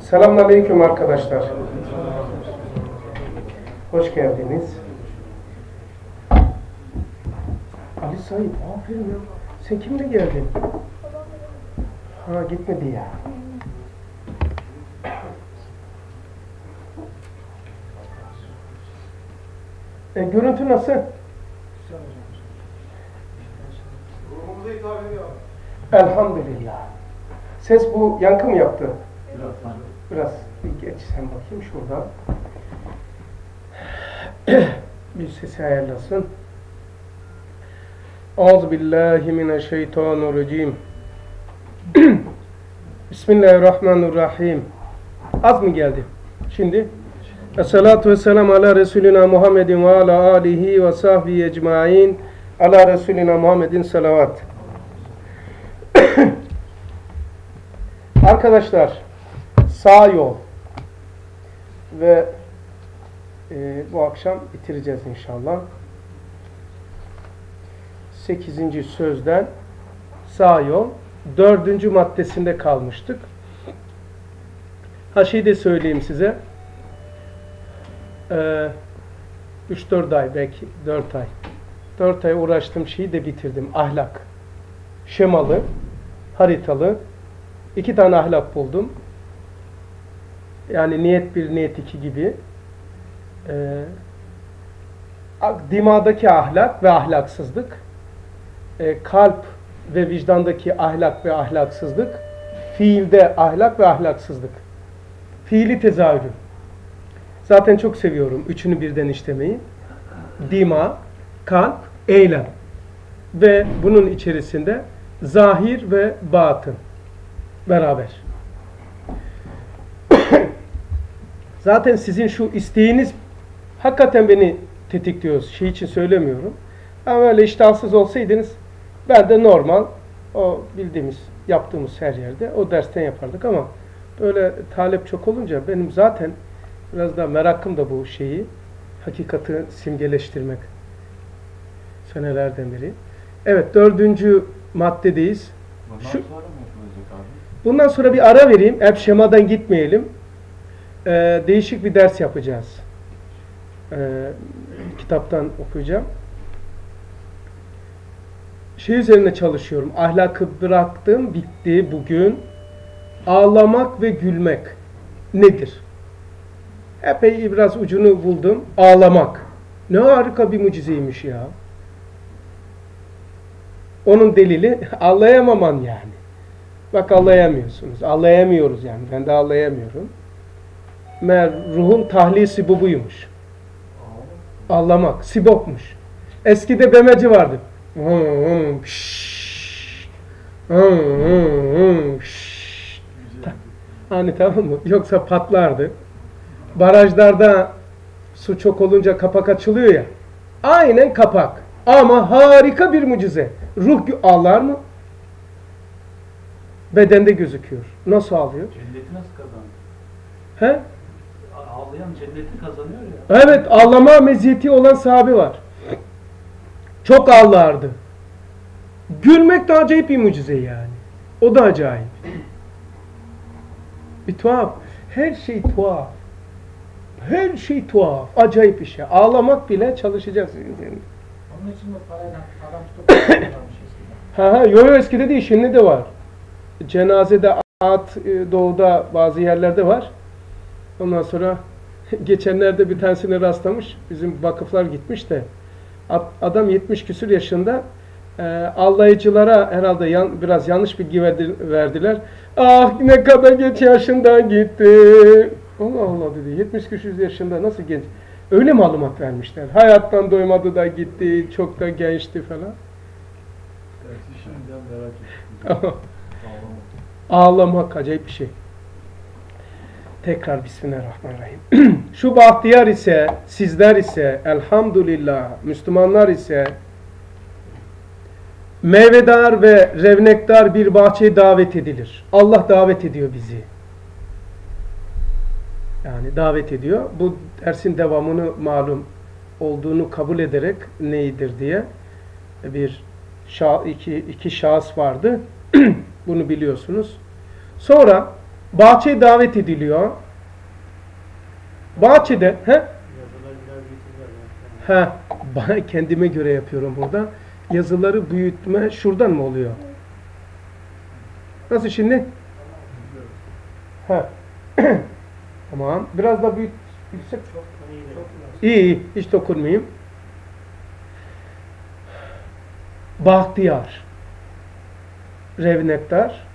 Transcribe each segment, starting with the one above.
Selamünaleyküm arkadaşlar. Hoş geldiniz. Ali Said, aferin ya. Sen kimle geldin? Ha gitmedi ya. E, görüntü nasıl? Ruhumuza hitap ediyor. Elhamdülillah. Ses bu yankı mı yaptı? Biraz Biraz bir geç sen bakayım şuradan. bir sesi ayarlasın. Euzubillahimineşşeytanirracim. Bismillahirrahmanirrahim. Az mı geldi? Şimdi Esselatu vesselam ala Resulina Muhammedin ve ala alihi ve sahbihi ecmain ala Resulina Muhammedin salavat. Arkadaşlar sağ yol ve e, bu akşam bitireceğiz inşallah. 8. sözden sağ yol 4. maddesinde kalmıştık. Ha şey de söyleyeyim size. Ee, 3-4 ay belki 4 ay. 4 ay uğraştığım şeyi de bitirdim. Ahlak. Şemalı, haritalı. iki tane ahlak buldum. Yani niyet bir, niyet iki gibi. Ee, dimadaki ahlak ve ahlaksızlık. Ee, kalp ve vicdandaki ahlak ve ahlaksızlık. Fiilde ahlak ve ahlaksızlık. Fiili tezahürü. Zaten çok seviyorum üçünü birden işlemeyi. Dima, kalp, eylem. Ve bunun içerisinde zahir ve batın beraber. Zaten sizin şu isteğiniz hakikaten beni tetikliyor. Şey için söylemiyorum. Ama öyle iştahsız olsaydınız ben de normal o bildiğimiz yaptığımız her yerde o dersten yapardık ama böyle talep çok olunca benim zaten biraz da merakım da bu şeyi hakikati simgeleştirmek senelerden beri. Evet dördüncü maddedeyiz. Bundan Şu- sonra? Bundan sonra bir ara vereyim. Hep şemadan gitmeyelim. Ee, değişik bir ders yapacağız. Ee, kitaptan okuyacağım. Şey üzerine çalışıyorum. Ahlakı bıraktım, bitti bugün. Ağlamak ve gülmek nedir? Epey biraz ucunu buldum. Ağlamak. Ne harika bir mucizeymiş ya. Onun delili ağlayamaman yani. Bak ağlayamıyorsunuz. Ağlayamıyoruz yani. Ben de ağlayamıyorum. Meğer ruhun tahlisi bu buymuş. Ağlamak. Sibopmuş. Eskide bemeci vardı. Hani tamam mı? Yoksa patlardı. Barajlarda su çok olunca kapak açılıyor ya. Aynen kapak. Ama harika bir mucize. Ruh ağlar mı? bedende gözüküyor. Nasıl ağlıyor? Cenneti nasıl kazandı? He? Ağlayan cenneti kazanıyor ya. Evet, ağlama meziyeti olan sahabi var. Çok ağlardı. Gülmek de acayip bir mucize yani. O da acayip. Bir tuhaf. Her şey tuhaf. Her şey tuhaf. Acayip bir şey. Ağlamak bile çalışacaksınız yani. Onun için mi parayla adam tutup? Ha ha, yo yo eskide değil, şimdi de var. Cenazede at e, doğuda bazı yerlerde var. Ondan sonra geçenlerde bir tanesine rastlamış. Bizim vakıflar gitmiş de adam 70 küsür yaşında e, allayıcılara herhalde yan- biraz yanlış bilgi verdi- verdiler. Ah ne kadar geç yaşında gitti. Allah Allah dedi. 70 küsür yaşında nasıl genç? Öyle malumat vermişler. Hayattan doymadı da gitti. Çok da gençti falan. Ağlamak. Ağlamak acayip bir şey. Tekrar Bismillahirrahmanirrahim. Şu bahtiyar ise, sizler ise, elhamdülillah, Müslümanlar ise meyvedar ve revnekdar bir bahçeye davet edilir. Allah davet ediyor bizi. Yani davet ediyor. Bu dersin devamını malum olduğunu kabul ederek neydir diye bir şah, iki, iki şahıs vardı. Bunu biliyorsunuz. Sonra bahçeye davet ediliyor. Bahçede he? Ha, kendime göre yapıyorum burada. Yazıları büyütme şuradan mı oluyor? Nasıl şimdi? Ha. tamam. Biraz daha büyük, yüksek. Çok iyi. Çok İyi, iyi. Hiç dokunmayayım. Bahtiyar, revnektar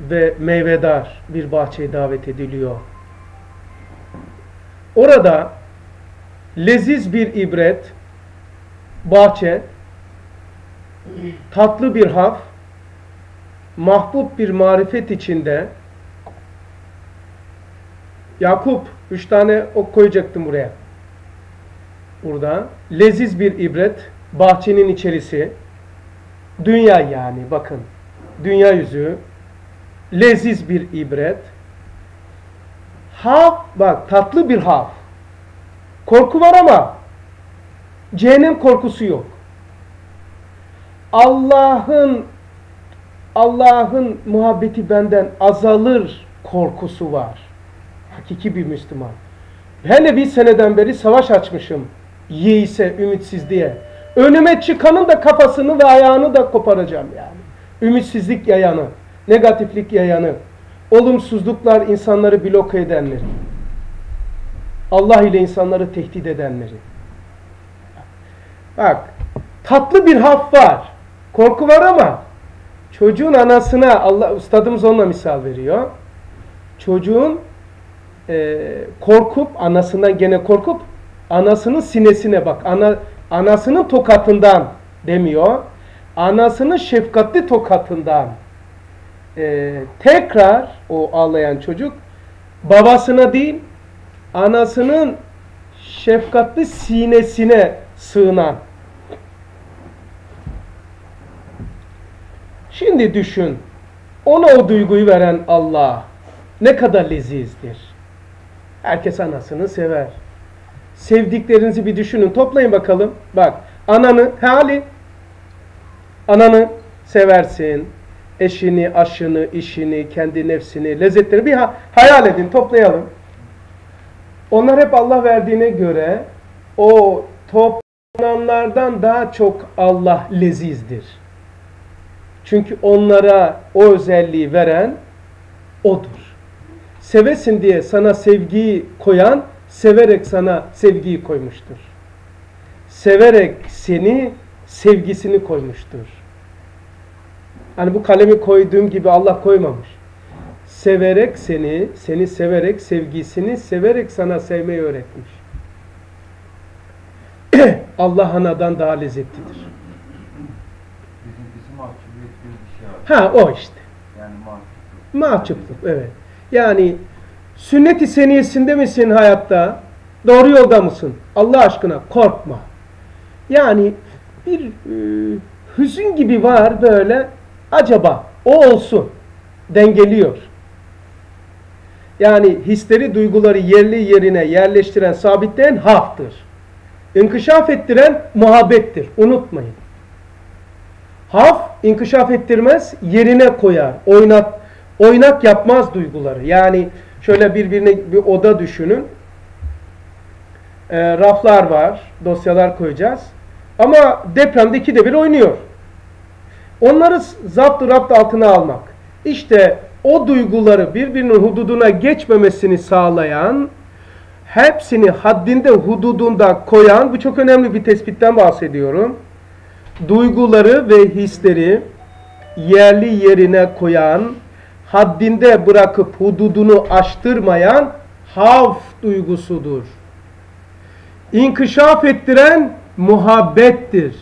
ve meyvedar bir bahçeye davet ediliyor. Orada leziz bir ibret, bahçe, tatlı bir haf, mahbub bir marifet içinde Yakup, üç tane ok koyacaktım buraya. Burada leziz bir ibret, bahçenin içerisi, dünya yani bakın, dünya yüzü, leziz bir ibret, haf, bak tatlı bir haf, korku var ama cehennem korkusu yok. Allah'ın Allah'ın muhabbeti benden azalır korkusu var. Hakiki bir Müslüman. Hele bir seneden beri savaş açmışım. Yiyse ümitsiz diye. Önüme çıkanın da kafasını ve ayağını da koparacağım yani. Ümitsizlik yayanı, negatiflik yayanı, olumsuzluklar insanları bloke edenleri, Allah ile insanları tehdit edenleri. Bak, tatlı bir haf var. Korku var ama çocuğun anasına Allah ustadımız onunla misal veriyor. Çocuğun e, korkup anasından gene korkup anasının sinesine bak. Ana anasının tokatından demiyor. Anasının şefkatli tokatından e, tekrar o ağlayan çocuk babasına değil anasının şefkatli sinesine sığınan Şimdi düşün. Ona o duyguyu veren Allah ne kadar lezizdir. Herkes anasını sever. Sevdiklerinizi bir düşünün. Toplayın bakalım. Bak ananı hali ananı seversin. Eşini, aşını, işini, kendi nefsini, lezzetleri bir ha hayal edin. Toplayalım. Onlar hep Allah verdiğine göre o toplananlardan daha çok Allah lezizdir. Çünkü onlara o özelliği veren odur. Sevesin diye sana sevgiyi koyan, severek sana sevgiyi koymuştur. Severek seni, sevgisini koymuştur. Hani bu kalemi koyduğum gibi Allah koymamış. Severek seni, seni severek sevgisini, severek sana sevmeyi öğretmiş. Allah anadan daha lezzetlidir. Şey. Ha o işte. Yani mahcupluk. Mahcupluk evet. Yani sünnet-i seniyesinde misin hayatta? Doğru yolda mısın? Allah aşkına korkma. Yani bir e, hüzün gibi var böyle. Acaba o olsun. Dengeliyor. Yani hisleri, duyguları yerli yerine yerleştiren, sabitleyen haftır. İnkişaf ettiren muhabbettir. Unutmayın. Haf inkişaf ettirmez, yerine koyar. Oynat, oynak yapmaz duyguları. Yani şöyle birbirine bir oda düşünün. E, raflar var, dosyalar koyacağız. Ama depremde ikide bir oynuyor. Onları zapt rapt altına almak. İşte o duyguları birbirinin hududuna geçmemesini sağlayan, hepsini haddinde hududunda koyan, bu çok önemli bir tespitten bahsediyorum duyguları ve hisleri yerli yerine koyan, haddinde bırakıp hududunu aştırmayan havf duygusudur. İnkişaf ettiren muhabbettir.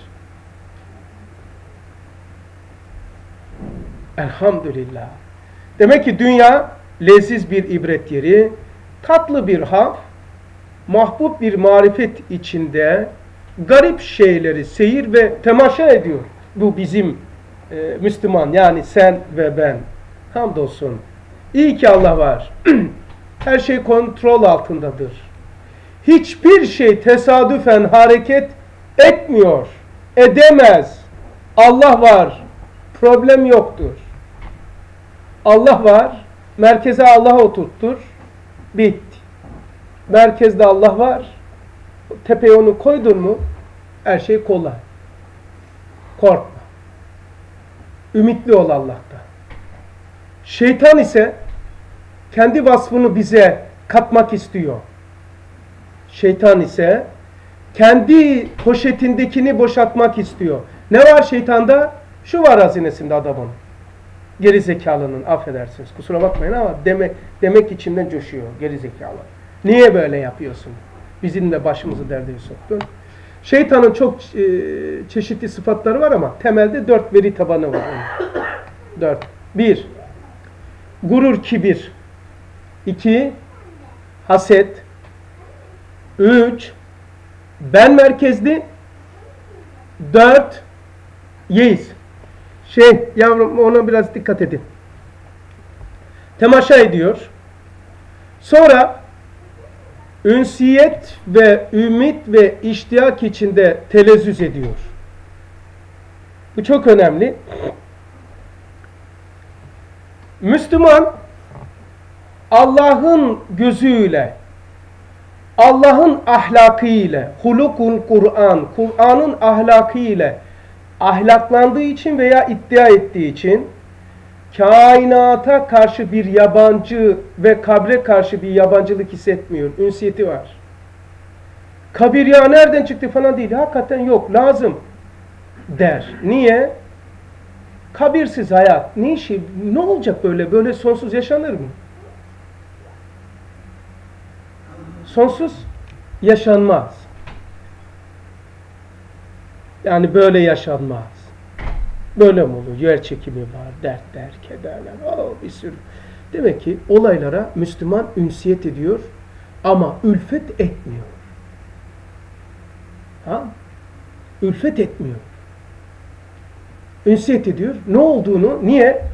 Elhamdülillah. Demek ki dünya leziz bir ibret yeri, tatlı bir haf, mahbub bir marifet içinde garip şeyleri seyir ve temaşa ediyor. Bu bizim e, Müslüman yani sen ve ben. Hamdolsun. İyi ki Allah var. Her şey kontrol altındadır. Hiçbir şey tesadüfen hareket etmiyor. Edemez. Allah var. Problem yoktur. Allah var. Merkeze Allah oturttur. Bitti. Merkezde Allah var. Tepeye onu koydun mu her şey kolay. Korkma. Ümitli ol Allah'ta. Şeytan ise kendi vasfını bize katmak istiyor. Şeytan ise kendi poşetindekini boşaltmak istiyor. Ne var şeytanda? Şu var hazinesinde adamın. Geri zekalının affedersiniz. Kusura bakmayın ama demek demek içimden coşuyor geri zekalı. Niye böyle yapıyorsun? Bizim de başımızı derde soktun. Şeytanın çok e, çeşitli sıfatları var ama temelde dört veri tabanı var. Dört. Bir, gurur, kibir. İki, haset. Üç, ben merkezli. Dört, yeis. Şey yavrum ona biraz dikkat edin. Temaşa ediyor. Sonra ünsiyet ve ümit ve iştiyak içinde telezzüz ediyor. Bu çok önemli. Müslüman Allah'ın gözüyle, Allah'ın ahlakı ile, hulukul Kur'an, Kur'an'ın ahlakı ile ahlaklandığı için veya iddia ettiği için kainata karşı bir yabancı ve kabre karşı bir yabancılık hissetmiyor. Ünsiyeti var. Kabir ya nereden çıktı falan değil. Hakikaten yok. Lazım der. Niye? Kabirsiz hayat. Ne işi? Ne olacak böyle? Böyle sonsuz yaşanır mı? Sonsuz yaşanmaz. Yani böyle yaşanmaz. Böyle mi olur? Yer çekimi var, dertler, kederler, oh, bir sürü. Demek ki olaylara Müslüman ünsiyet ediyor ama ülfet etmiyor. Ha? Ülfet etmiyor. Ünsiyet ediyor. Ne olduğunu, niye?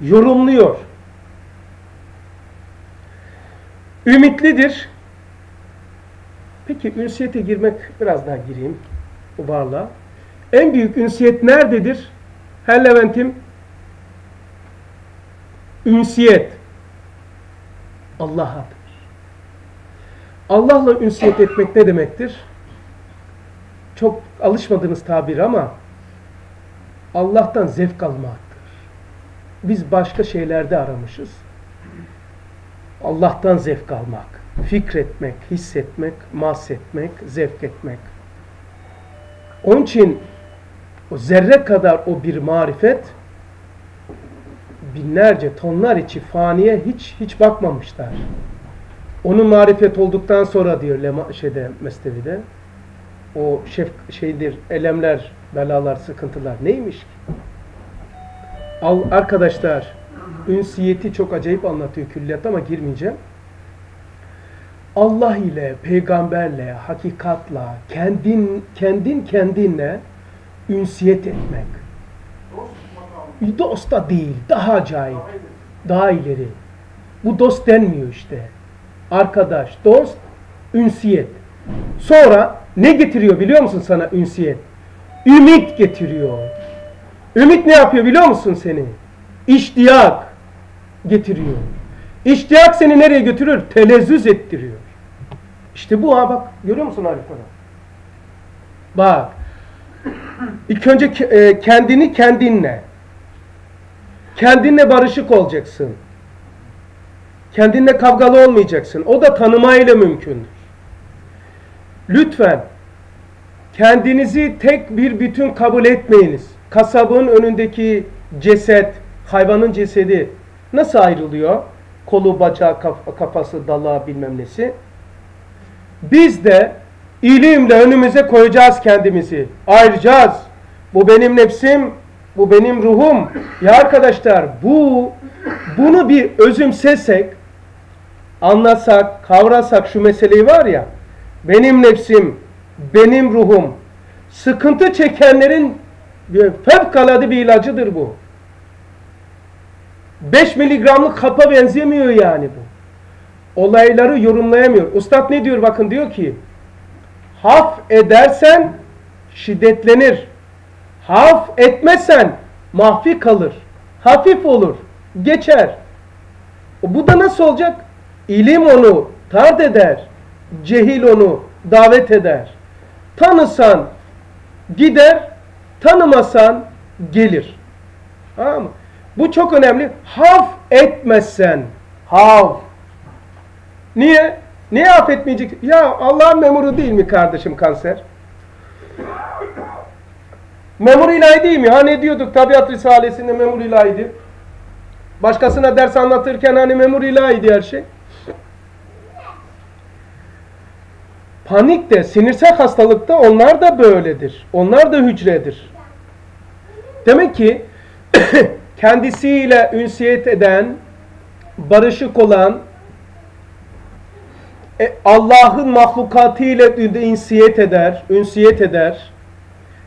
Yorumluyor. Ümitlidir. Peki ünsiyete girmek, biraz daha gireyim bu varlığa. En büyük ünsiyet nerededir? Her Levent'im ünsiyet Allah'adır. Allah'la ünsiyet etmek ne demektir? Çok alışmadığınız tabir ama Allah'tan zevk almaktır. Biz başka şeylerde aramışız. Allah'tan zevk almak, fikretmek, hissetmek, mahsetmek, zevk etmek. Onun için o zerre kadar o bir marifet binlerce tonlar içi faniye hiç hiç bakmamışlar. Onun marifet olduktan sonra diyor Lema, şeyde Mesnevi'de o şef, şeydir elemler, belalar, sıkıntılar neymiş ki? Al, arkadaşlar ünsiyeti çok acayip anlatıyor külliyat ama girmeyeceğim. Allah ile, peygamberle, hakikatla, kendin kendin kendinle ünsiyet etmek. Dost da değil, daha acayip, daha ileri. Bu dost denmiyor işte. Arkadaş, dost, ünsiyet. Sonra ne getiriyor biliyor musun sana ünsiyet? Ümit getiriyor. Ümit ne yapıyor biliyor musun seni? İştiyak getiriyor. İştiyak seni nereye götürür? Telezzüz ettiriyor. İşte bu ha bak görüyor musun harikada? Bak. İlk önce e, kendini kendinle. Kendinle barışık olacaksın. Kendinle kavgalı olmayacaksın. O da tanımayla mümkündür. Lütfen kendinizi tek bir bütün kabul etmeyiniz. Kasabın önündeki ceset, hayvanın cesedi nasıl ayrılıyor? Kolu, bacağı, kafası, dalağı bilmem nesi. Biz de ilimle önümüze koyacağız kendimizi. Ayıracağız. Bu benim nefsim, bu benim ruhum. Ya arkadaşlar bu bunu bir özümsesek, anlasak, kavrasak şu meseleyi var ya, benim nefsim, benim ruhum, sıkıntı çekenlerin fevkalade bir ilacıdır bu. 5 miligramlık hapa benzemiyor yani bu. olayları yorumlayamıyor. Ustad ne diyor bakın diyor ki haf edersen şiddetlenir. Haf etmezsen mahfi kalır. Hafif olur. Geçer. Bu da nasıl olacak? İlim onu tard eder. Cehil onu davet eder. Tanısan gider, tanımasan gelir. Tamam mı? Bu çok önemli. Haf etmezsen, haf. Niye? Niye affetmeyecek? Ya Allah'ın memuru değil mi kardeşim kanser? Memur ilahi değil mi? Hani diyorduk tabiat risalesinde memur ilahiydi. Başkasına ders anlatırken hani memur ilahiydi her şey. Panik de, sinirsel hastalıkta onlar da böyledir. Onlar da hücredir. Demek ki kendisiyle ünsiyet eden, barışık olan, e, Allah'ın mahlukatı ünsiyet eder, ünsiyet eder.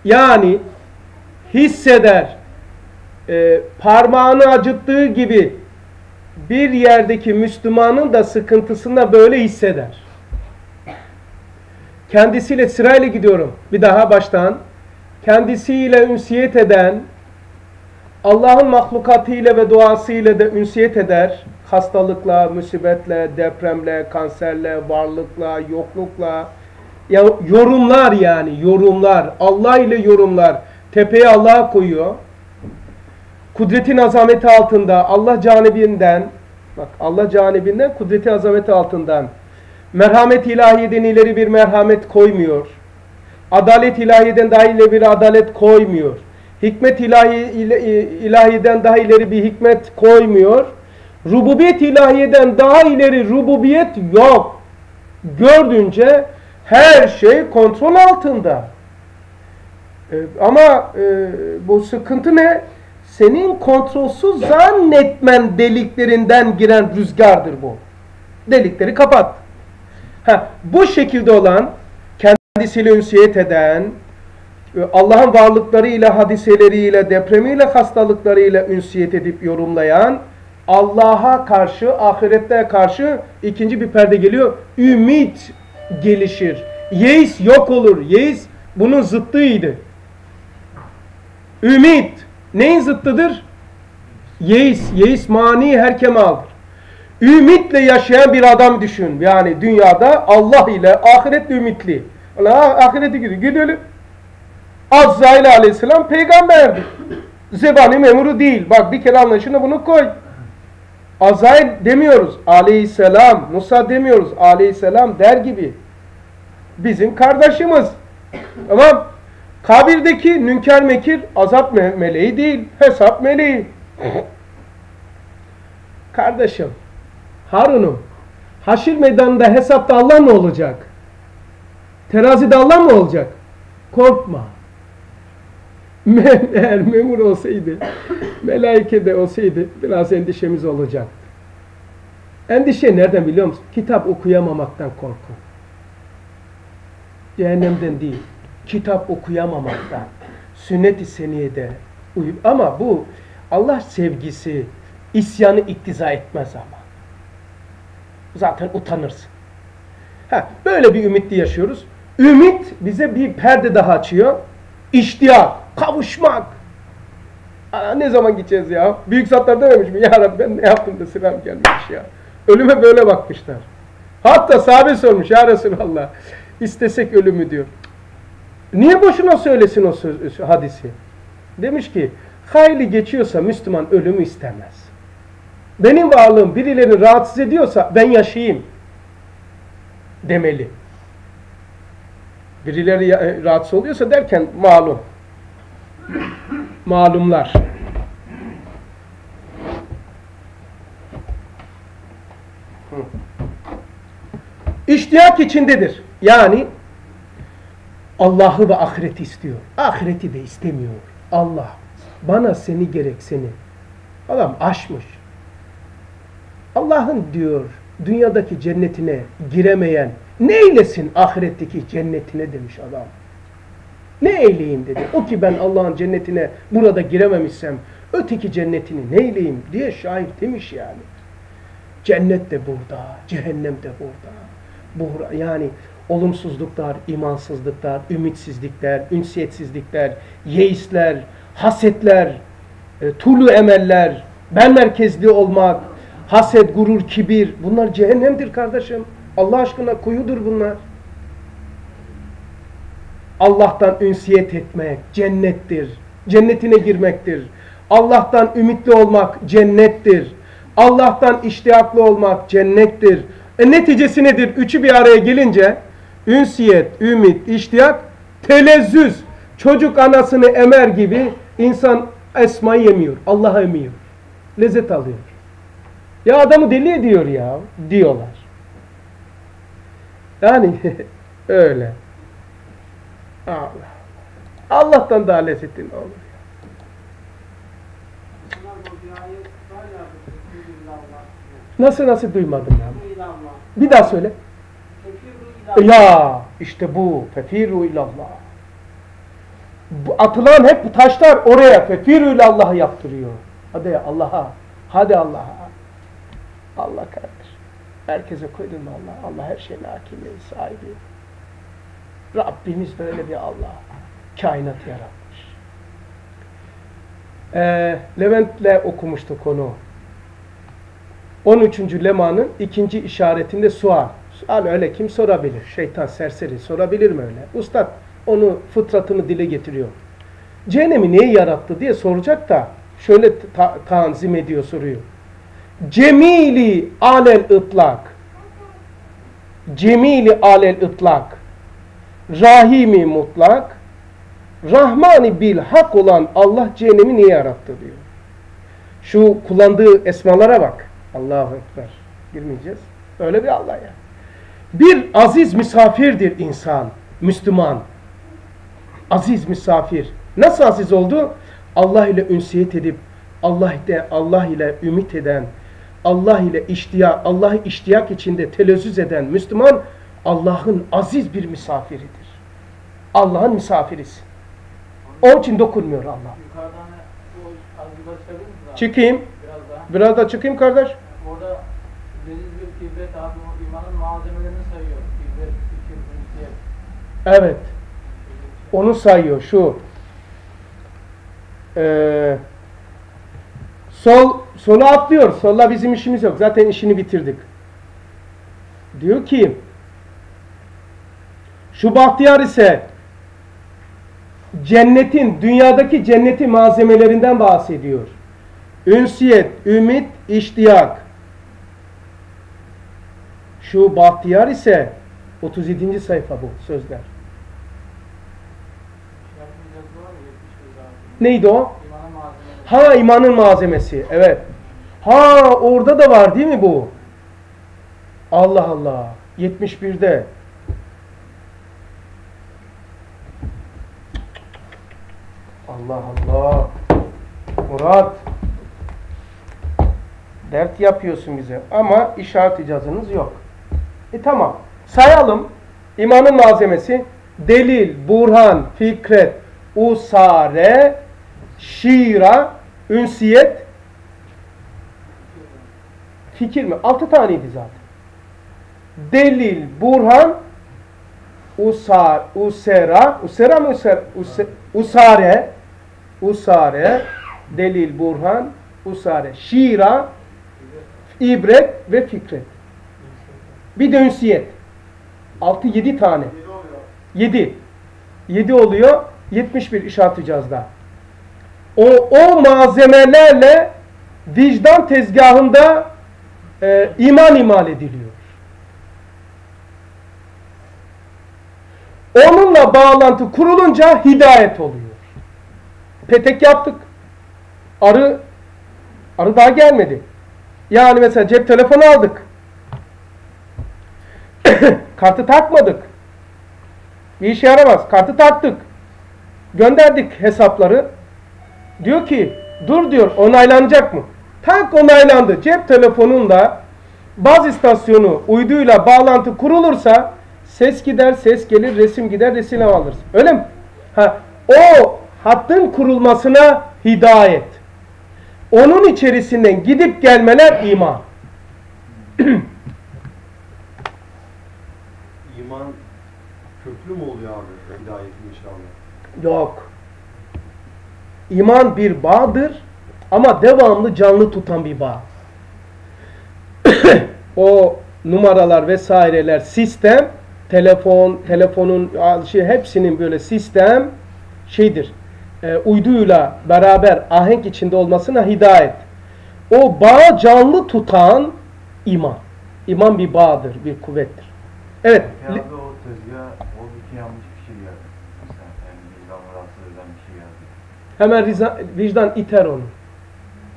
Yani hisseder, e, parmağını acıttığı gibi bir yerdeki Müslümanın da sıkıntısını böyle hisseder. Kendisiyle sırayla gidiyorum. Bir daha baştan. Kendisiyle ünsiyet eden, Allah'ın mahlukatıyla ve duasıyla da ünsiyet eder. Hastalıkla, musibetle, depremle, kanserle, varlıkla, yoklukla. Ya yorumlar yani, yorumlar. Allah ile yorumlar. Tepeye Allah'a koyuyor. Kudretin azameti altında, Allah canibinden, bak Allah canibinden, kudreti azameti altından merhamet ilahiyeden ileri bir merhamet koymuyor. Adalet ilahiden daha ileri bir adalet koymuyor. Hikmet ilahi, ilahiden daha ileri bir hikmet koymuyor. Rububiyet ilahiyeden daha ileri rububiyet yok. Gördüğünce her şey kontrol altında. Ee, ama e, bu sıkıntı ne? Senin kontrolsüz zannetmen deliklerinden giren rüzgardır bu. Delikleri kapat. Ha, bu şekilde olan, kendisiyle ünsiyet eden, e, Allah'ın varlıklarıyla, hadiseleriyle, depremiyle, hastalıklarıyla ünsiyet edip yorumlayan, Allah'a karşı, ahirette karşı ikinci bir perde geliyor. Ümit gelişir. Yeis yok olur. Yeis bunun zıttıydı. Ümit neyin zıttıdır? Yeis. Yeis mani her kemaldır. Ümitle yaşayan bir adam düşün. Yani dünyada Allah ile ahiretle ümitli. Allah ahirete gidiyor. Gidelim. Azrail aleyhisselam peygamberdi. Zebani memuru değil. Bak bir kere anlaşına bunu koy. Azrail demiyoruz. Aleyhisselam. Musa demiyoruz. Aleyhisselam der gibi. Bizim kardeşimiz. Tamam. Kabir'deki Nünker Mekir azap me meleği değil. Hesap meleği. Kardeşim. Harun'um. Haşir meydanında hesapta Allah mı olacak? Terazide Allah mı olacak? Korkma. Eğer memur olsaydı, melaike de olsaydı biraz endişemiz olacaktı. Endişe nereden biliyor musun? Kitap okuyamamaktan korku. Cehennemden değil. Kitap okuyamamaktan. Sünnet-i seniyede uyup ama bu Allah sevgisi isyanı iktiza etmez ama. Zaten utanırsın. Ha, böyle bir ümitli yaşıyoruz. Ümit bize bir perde daha açıyor. İştiyar, kavuşmak. Aa, ne zaman gideceğiz ya? Büyük zatlar dememiş mi? Ya Rabbi ben ne yaptım da sıram gelmiş ya. Ölüme böyle bakmışlar. Hatta sahabe sormuş ya Resulallah. İstesek ölümü diyor. Niye boşuna söylesin o söz, hadisi? Demiş ki hayli geçiyorsa Müslüman ölümü istemez. Benim varlığım birilerini rahatsız ediyorsa ben yaşayayım demeli. Birileri e, rahatsız oluyorsa derken malum. Malumlar. İştiyak içindedir. Yani Allah'ı ve ahireti istiyor. Ahireti de istemiyor. Allah bana seni gerek seni. Adam aşmış. Allah'ın diyor dünyadaki cennetine giremeyen ne eylesin ahiretteki cennetine demiş adam. Ne eyleyeyim dedi. O ki ben Allah'ın cennetine burada girememişsem öteki cennetini ne eyleyeyim diye şair demiş yani. Cennet de burada, cehennem de burada. Buhra, yani olumsuzluklar, imansızlıklar, ümitsizlikler, ünsiyetsizlikler, yeisler, hasetler, e, tulu emeller, ben merkezli olmak, haset, gurur, kibir bunlar cehennemdir kardeşim. Allah aşkına kuyudur bunlar. Allah'tan ünsiyet etmek cennettir. Cennetine girmektir. Allah'tan ümitli olmak cennettir. Allah'tan iştiyaklı olmak cennettir. E neticesi nedir? Üçü bir araya gelince ünsiyet, ümit, iştiyak, telezzüz. Çocuk anasını emer gibi insan esmayı yemiyor. Allah'a emiyor. Lezzet alıyor. Ya adamı deli ediyor ya diyorlar. Yani öyle. Allah. Allah'tan daha lezzetli olur? Bu ya. Nasıl nasıl duymadım ya? Bir daha söyle. Ya işte bu. Fefiru ilallah. Bu atılan hep taşlar oraya fefiru ilallah'ı yaptırıyor. Hadi Allah'a. Hadi Allah'a. Allah kardeş. Herkese koydun Allah? Allah her şeyin hakimi, sahibi. Rabbimiz böyle bir Allah. Kainat yaratmış. Ee, Levent'le okumuştuk onu. 13. lemanın ikinci işaretinde sual. Sual öyle kim sorabilir? Şeytan serseri sorabilir mi öyle? Ustad onu fıtratını dile getiriyor. Cehennemi niye yarattı diye soracak da şöyle ta tanzim ediyor soruyu. Cemili alel ıtlak. Cemili alel ıtlak. Rahimi mutlak. Rahmani bil hak olan Allah cehennemi niye yarattı diyor. Şu kullandığı esmalara bak. Allahu Ekber. Girmeyeceğiz. Öyle bir Allah ya. Bir aziz misafirdir insan. Müslüman. Aziz misafir. Nasıl aziz oldu? Allah ile ünsiyet edip Allah ile Allah ile ümit eden, Allah ile iştiyak, Allah'ı iştiyak içinde telezzüz eden Müslüman Allah'ın aziz bir misafiridir. Allah'ın misafirisin. Onun için dokunmuyor Allah. Çıkayım. Biraz daha. Biraz da çıkayım kardeş. Orada dediğiniz gibi kibret abi imanın malzemelerini sayıyor. Kibret, fikir, ünsiyet. Evet. Onu sayıyor şu. Ee, sol sola atlıyor. Solla bizim işimiz yok. Zaten işini bitirdik. Diyor ki şu bahtiyar ise cennetin, dünyadaki cenneti malzemelerinden bahsediyor. Ünsiyet, ümit, iştiyak. Şu bahtiyar ise 37. sayfa bu sözler. Şarkının yazısı var mı? 71 abi. Neydi o? İmanın. Ha imanın malzemesi. Evet. Ha orada da var değil mi bu? Allah Allah. 71'de. Allah Allah. Murat. Dert yapıyorsun bize. Ama işaret icazınız yok. E tamam. Sayalım. İmanın malzemesi. Delil, burhan, fikret, usare, şiira, ünsiyet, fikir mi? Altı taneydi zaten. Delil, burhan, usar, usera, usera mı usar, use- usare, usare, delil, burhan, usare, şiira, ibret ve fikret. Bir de ünsiyet. Altı yedi tane. Yedi. Yedi oluyor. 71 işaret icazda. O, o malzemelerle vicdan tezgahında e, iman imal ediliyor. Onunla bağlantı kurulunca hidayet oluyor. Petek yaptık. Arı arı daha gelmedi. Yani mesela cep telefonu aldık. Kartı takmadık. Bir işe yaramaz. Kartı taktık. Gönderdik hesapları. Diyor ki dur diyor onaylanacak mı? Tak onaylandı. Cep telefonunda baz istasyonu uyduyla bağlantı kurulursa ses gider, ses gelir, resim gider, resim alırsın. Öyle mi? Ha, o hattın kurulmasına hidayet. Onun içerisinden gidip gelmeler iman. İman köklü mü oluyor abi hidayetin inşallah? Yok. İman bir bağdır ama devamlı canlı tutan bir bağ. o numaralar vesaireler sistem, telefon, telefonun şey hepsinin böyle sistem şeydir. E, uyduyla beraber ahenk içinde olmasına hidayet. O bağ canlı tutan iman. İman bir bağdır, bir kuvvettir. Evet. Peki abi o tezgah oldu ki yanlış bir şey geldi. Mesela yani vicdanı rahatsız eden bir şey geldi. Hemen vicdan iter onu.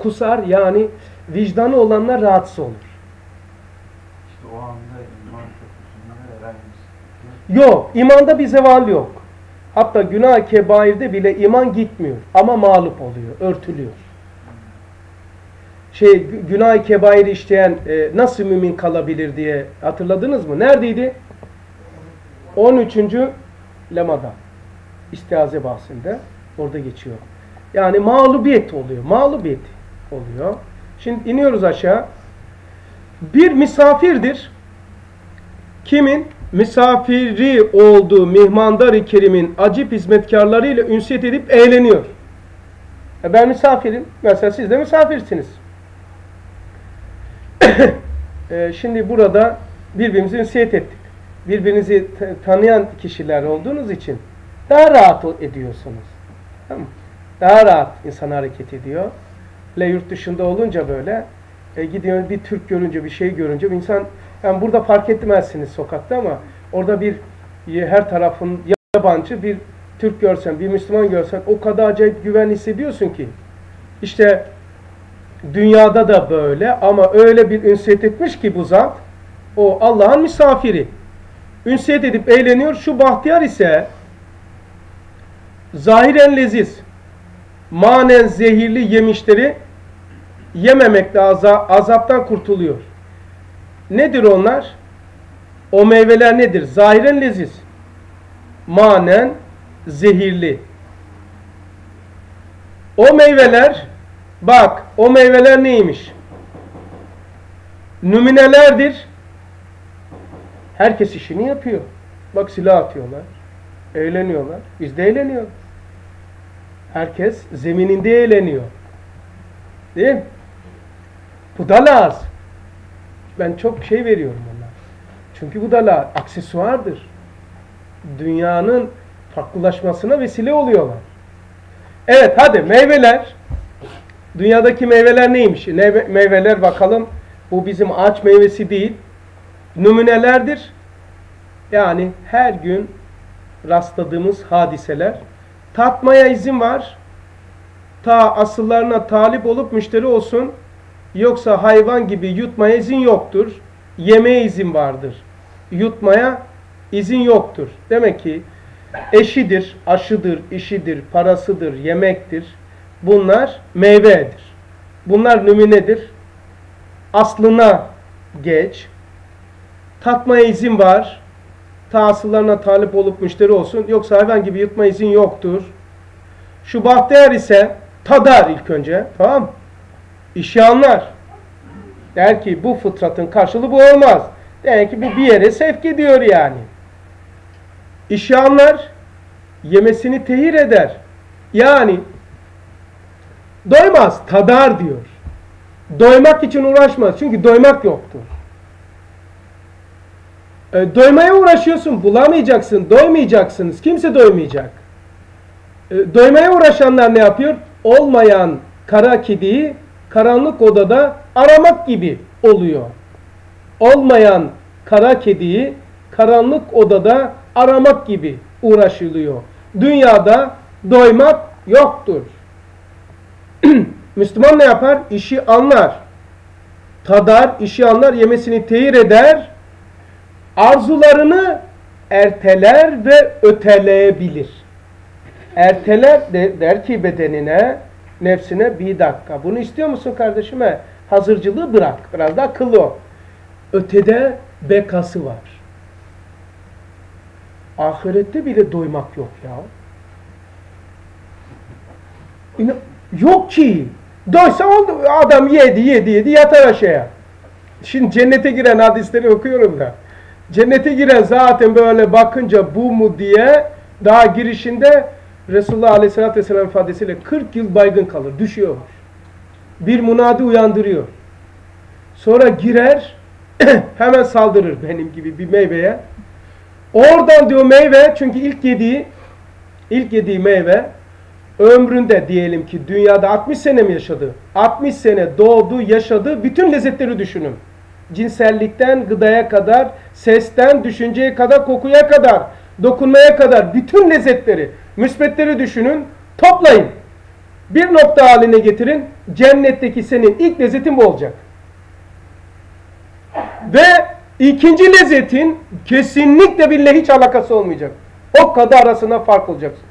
Kusar yani vicdanı olanlar rahatsız olur. İşte o anda iman herhangi Yok, imanda bir zeval yok. Hatta günah kebairde bile iman gitmiyor ama mağlup oluyor, örtülüyor. Şey gü- günah kebair işleyen e, nasıl mümin kalabilir diye hatırladınız mı? Neredeydi? 13. lemada. İstiaze bahsinde orada geçiyor. Yani mağlubiyet oluyor. Mağlubiyet oluyor. Şimdi iniyoruz aşağı. Bir misafirdir. Kimin? Misafiri olduğu mihmandar-ı kerimin acip hizmetkarlarıyla ünsiyet edip eğleniyor. E ben misafirim. Mesela siz de misafirsiniz. E, şimdi burada birbirimizi ünsiyet ettik. Birbirinizi tanıyan kişiler olduğunuz için daha rahat ediyorsunuz. Tamam? Daha rahat insan hareket ediyor. Le yurt dışında olunca böyle e, gidiyor bir Türk görünce bir şey görünce bir insan yani burada fark etmezsiniz sokakta ama orada bir e, her tarafın yabancı bir Türk görsen, bir Müslüman görsen o kadar acayip güven hissediyorsun ki. İşte dünyada da böyle ama öyle bir ünsiyet etmiş ki bu zat o Allah'ın misafiri. Ünsiyet edip eğleniyor. Şu bahtiyar ise zahiren leziz, manen zehirli yemişleri yememekle aza- azaptan kurtuluyor. Nedir onlar? O meyveler nedir? Zahiren leziz. Manen zehirli. O meyveler bak o meyveler neymiş? Nüminelerdir. Herkes işini yapıyor. Bak silah atıyorlar. Eğleniyorlar. Biz de eğleniyoruz. Herkes zemininde eğleniyor. Değil mi? Bu da lazım. Ben çok şey veriyorum ona. Çünkü bu da lazım. Aksesuardır. Dünyanın farklılaşmasına vesile oluyorlar. Evet hadi meyveler. Dünyadaki meyveler neymiş? Ne- meyveler bakalım. Bu bizim ağaç meyvesi değil. Numunelerdir. Yani her gün rastladığımız hadiseler. Tatmaya izin var. Ta asıllarına talip olup müşteri olsun. Yoksa hayvan gibi yutmaya izin yoktur. Yemeye izin vardır. Yutmaya izin yoktur. Demek ki eşidir, aşıdır, işidir, parasıdır, yemektir. Bunlar meyvedir. Bunlar nüminedir. Aslına geç. Tatmaya izin var. Ta asıllarına talip olup müşteri olsun. Yoksa hayvan gibi yutma izin yoktur. Şu bahtiyar ise tadar ilk önce. Tamam mı? İşi anlar. Der ki bu fıtratın karşılığı bu olmaz. Der ki bu bir yere sevk ediyor yani. İşi anlar. Yemesini tehir eder. Yani doymaz, tadar diyor. Doymak için uğraşmaz. Çünkü doymak yoktur. E, doymaya uğraşıyorsun, bulamayacaksın, doymayacaksınız. Kimse doymayacak. E, doymaya uğraşanlar ne yapıyor? Olmayan kara kediyi karanlık odada aramak gibi oluyor. Olmayan kara kediyi karanlık odada aramak gibi uğraşılıyor. Dünyada doymak yoktur. Müslüman ne yapar? İşi anlar. Tadar, işi anlar, yemesini teyir eder. Arzularını erteler ve öteleyebilir. Erteler de, der ki bedenine, nefsine bir dakika. Bunu istiyor musun kardeşime? Hazırcılığı bırak. Biraz da akıllı ol. Ötede bekası var. Ahirette bile doymak yok ya. Yok ki. Doysa oldu. Adam yedi yedi yedi yatar aşağıya. Şimdi cennete giren hadisleri okuyorum da. Cennete giren zaten böyle bakınca bu mu diye daha girişinde Resulullah Aleyhisselatü Vesselam ifadesiyle 40 yıl baygın kalır, düşüyor. Bir munadi uyandırıyor. Sonra girer, hemen saldırır benim gibi bir meyveye. Oradan diyor meyve, çünkü ilk yediği, ilk yediği meyve, ömründe diyelim ki dünyada 60 sene mi yaşadı? 60 sene doğdu, yaşadı, bütün lezzetleri düşünün. Cinsellikten gıdaya kadar, sesten düşünceye kadar, kokuya kadar, dokunmaya kadar bütün lezzetleri, müsbetleri düşünün, toplayın. Bir nokta haline getirin. Cennetteki senin ilk lezzetin bu olacak. Ve ikinci lezzetin kesinlikle bile hiç alakası olmayacak. O kadar arasında fark olacaksın.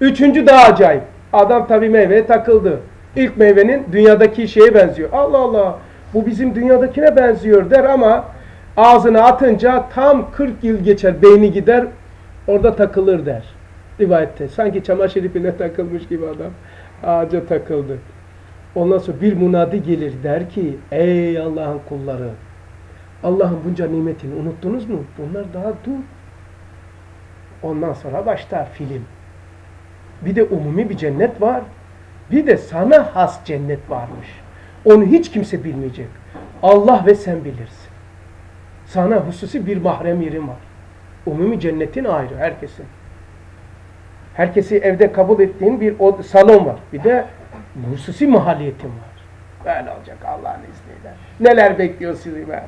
Üçüncü daha acayip. Adam tabi meyveye takıldı. İlk meyvenin dünyadaki şeye benziyor. Allah Allah bu bizim dünyadakine benziyor der ama ağzına atınca tam 40 yıl geçer beyni gider orada takılır der. Rivayette. Sanki çamaşır ipine takılmış gibi adam ağaca takıldı. Ondan sonra bir munadi gelir der ki ey Allah'ın kulları Allah'ın bunca nimetini unuttunuz mu? Bunlar daha dur. Ondan sonra başlar film. Bir de umumi bir cennet var. Bir de sana has cennet varmış. Onu hiç kimse bilmeyecek. Allah ve sen bilirsin. Sana hususi bir mahrem yerin var. Umumi cennetin ayrı herkesin. Herkesi evde kabul ettiğin bir salon var. Bir de hususi mahalliyetin var. Böyle olacak Allah'ın izniyle. Neler bekliyor sizi ben?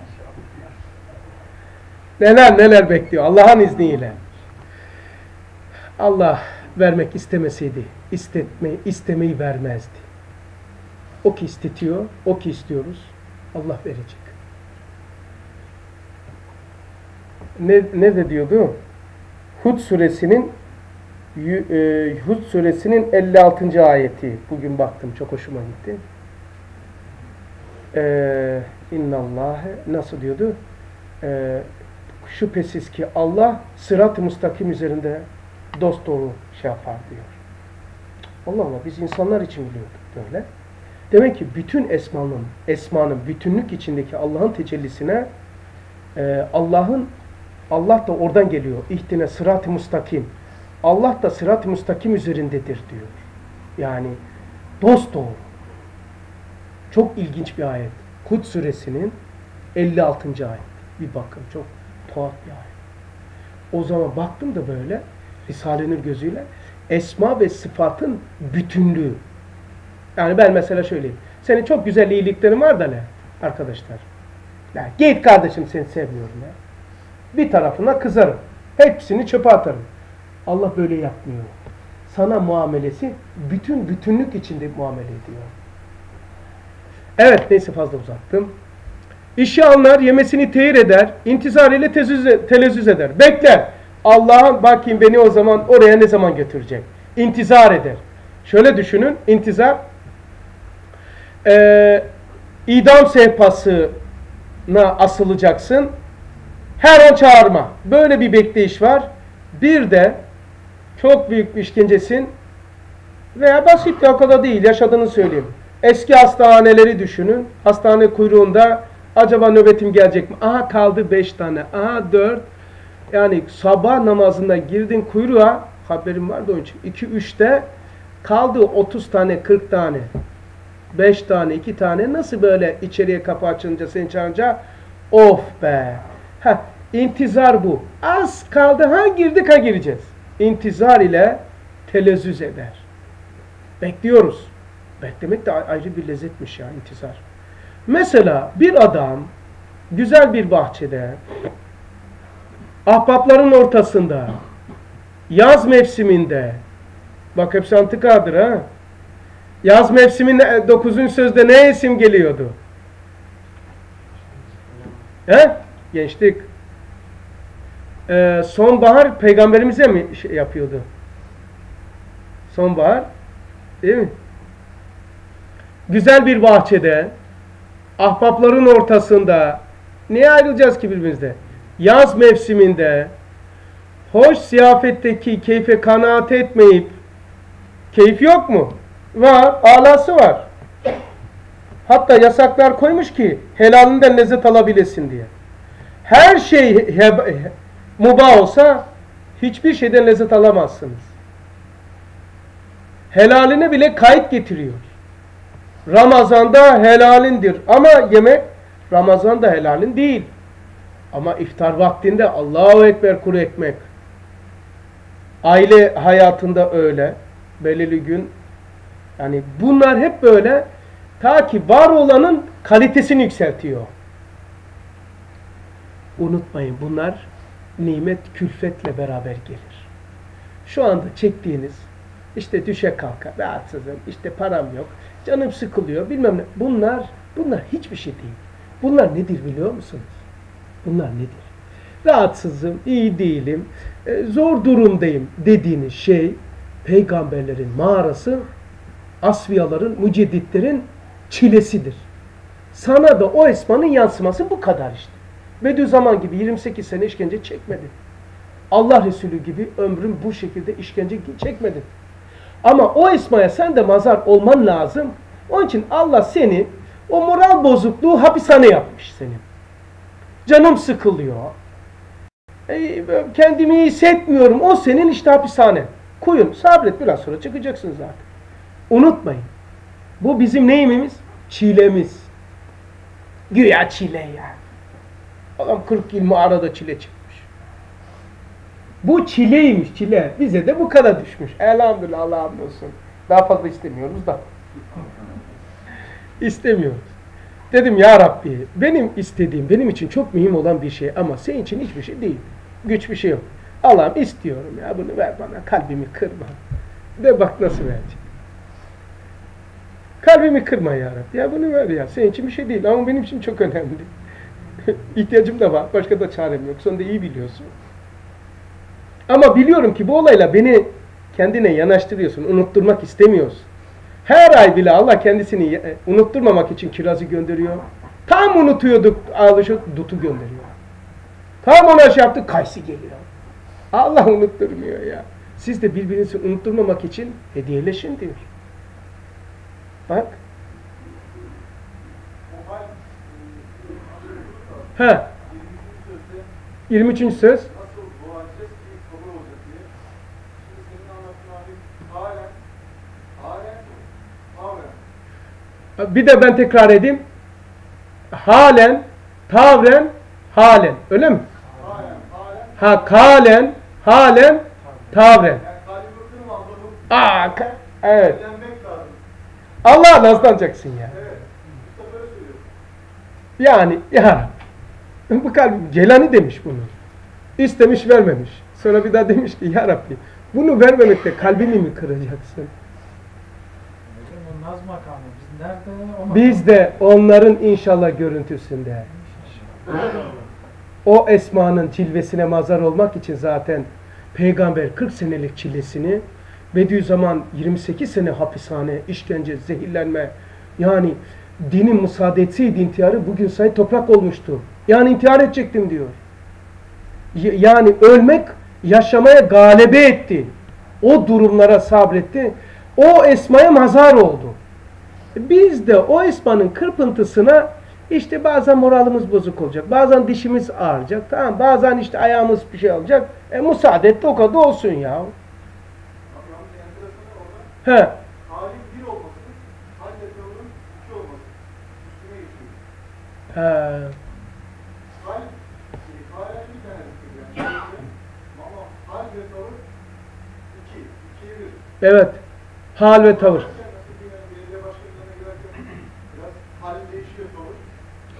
Neler neler bekliyor Allah'ın izniyle. Allah vermek istemeseydi istetme, istemeyi vermezdi. O ki istetiyor, o istiyoruz. Allah verecek. Ne, ne de diyordu? Hud suresinin e, Hud suresinin 56. ayeti. Bugün baktım çok hoşuma gitti. Ee, nasıl diyordu? Ee, şüphesiz ki Allah sırat-ı müstakim üzerinde dost doğru şey yapar diyor. Allah Allah biz insanlar için biliyorduk böyle. Demek ki bütün esmanın, esmanın bütünlük içindeki Allah'ın tecellisine e, Allah'ın Allah da oradan geliyor. İhtine sırat-ı müstakim. Allah da sırat-ı müstakim üzerindedir diyor. Yani dost doğru. Çok ilginç bir ayet. Kut suresinin 56. ayet. Bir bakın çok tuhaf bir ayet. O zaman baktım da böyle Risale-i gözüyle esma ve sıfatın bütünlüğü. Yani ben mesela söyleyeyim. Senin çok güzel iyiliklerin var da ne arkadaşlar? Ya git kardeşim seni sevmiyorum ya. Bir tarafına kızarım. Hepsini çöpe atarım. Allah böyle yapmıyor. Sana muamelesi bütün bütünlük içinde muamele ediyor. Evet neyse fazla uzattım. İşi anlar, yemesini teyir eder, intizar ile telezzüz eder. Bekler. Allah'ın bakayım beni o zaman oraya ne zaman götürecek? İntizar eder. Şöyle düşünün, intizar e, idam sehpasına asılacaksın. Her an çağırma. Böyle bir bekleyiş var. Bir de çok büyük bir işkencesin veya basit de o değil yaşadığını söyleyeyim. Eski hastaneleri düşünün. Hastane kuyruğunda acaba nöbetim gelecek mi? Aha kaldı beş tane. Aha dört. Yani sabah namazında girdin kuyruğa haberim vardı onun için. 2-3'te kaldı 30 tane 40 tane. 5 tane 2 tane nasıl böyle içeriye kapı açınca seni çağırınca of be. Ha, intizar bu. Az kaldı ha girdik ha gireceğiz. İntizar ile telezzüz eder. Bekliyoruz. Beklemek de ayrı bir lezzetmiş ya intizar. Mesela bir adam güzel bir bahçede ahbapların ortasında yaz mevsiminde bak hepsi antikadır ha yaz mevsiminde 9. sözde ne isim geliyordu? He? Gençlik. Ee, sonbahar peygamberimize mi şey yapıyordu? Sonbahar değil mi? Güzel bir bahçede ahbapların ortasında niye ayrılacağız ki birbirimizde? Yaz mevsiminde hoş ziyafetteki keyfe kanaat etmeyip keyif yok mu? Var. Alası var. Hatta yasaklar koymuş ki helalinden lezzet alabilesin diye. Her şey mubah olsa hiçbir şeyden lezzet alamazsınız. Helaline bile kayıt getiriyor. Ramazanda helalindir ama yemek Ramazanda helalin değil. Ama iftar vaktinde Allahu Ekber kuru ekmek. Aile hayatında öyle. Belirli gün yani bunlar hep böyle ta ki var olanın kalitesini yükseltiyor. Unutmayın bunlar nimet külfetle beraber gelir. Şu anda çektiğiniz işte düşe kalka rahatsızım, işte param yok, canım sıkılıyor bilmem ne. Bunlar, bunlar hiçbir şey değil. Bunlar nedir biliyor musunuz? Bunlar nedir? Rahatsızım, iyi değilim, e, zor durumdayım dediğiniz şey peygamberlerin mağarası, asfiyaların, mücedditlerin çilesidir. Sana da o esmanın yansıması bu kadar işte. Bediüzzaman gibi 28 sene işkence çekmedi. Allah Resulü gibi ömrüm bu şekilde işkence çekmedi. Ama o esmaya sen de mazar olman lazım. Onun için Allah seni o moral bozukluğu hapishane yapmış senin. Canım sıkılıyor. E, kendimi hissetmiyorum. O senin işte hapishane. Koyun sabret biraz sonra çıkacaksın zaten. Unutmayın. Bu bizim neyimiz? Çilemiz. Güya çile ya. Adam 40 yıl arada çile çıkmış. Bu çileymiş çile. Bize de bu kadar düşmüş. Elhamdülillah Allah olsun. Daha fazla istemiyoruz da. İstemiyoruz. Dedim ya Rabbi benim istediğim benim için çok mühim olan bir şey ama senin için hiçbir şey değil. Güç bir şey yok. Allah'ım istiyorum ya bunu ver bana kalbimi kırma. De bak nasıl verecek. Kalbimi kırma ya Rabbi. Ya bunu ver ya. Senin için bir şey değil ama benim için çok önemli. İhtiyacım da var. Başka da çarem yok. Sen de iyi biliyorsun. Ama biliyorum ki bu olayla beni kendine yanaştırıyorsun. Unutturmak istemiyorsun. Her ay bile Allah kendisini unutturmamak için kirazı gönderiyor. Tam unutuyorduk ağlışı dutu gönderiyor. Tam ona şey yaptık kayısı geliyor. Allah unutturmuyor ya. Siz de birbirinizi unutturmamak için hediyeleşin diyor. Bak. He. 23. söz. Bir de ben tekrar edeyim. Halen, tavren, halen. Öyle mi? Halen, halen. Ha, kalen, halen, tavren. Aa, evet. Allah'a nazlanacaksın ya. Evet. Yani ya bu kalbim Celani demiş bunu. İstemiş vermemiş. Sonra bir daha demiş ki ya Rabbi bunu vermemekle kalbimi mi kıracaksın? Biz de onların inşallah görüntüsünde o esmanın cilvesine mazar olmak için zaten peygamber 40 senelik çilesini Bediüzzaman 28 sene hapishane, işkence, zehirlenme yani dinin müsaade etseydi intiharı bugün say toprak olmuştu. Yani intihar edecektim diyor. Yani ölmek yaşamaya galebe etti. O durumlara sabretti. O esmaya mazar oldu. Biz de o esmanın kırpıntısına işte bazen moralimiz bozuk olacak. Bazen dişimiz ağrıyacak. Tamam bazen işte ayağımız bir şey olacak. E müsaade et o kadar olsun ya. Abi yalnız enteresanı orada He. halin bir olması, hal ve tavrın iki olması. Üstüne geçiyor. He. Hal, halen bir tane zikir yani. Ama hal ve tavır iki. İkiye bir. Evet. Hal ve tavır. Tavır.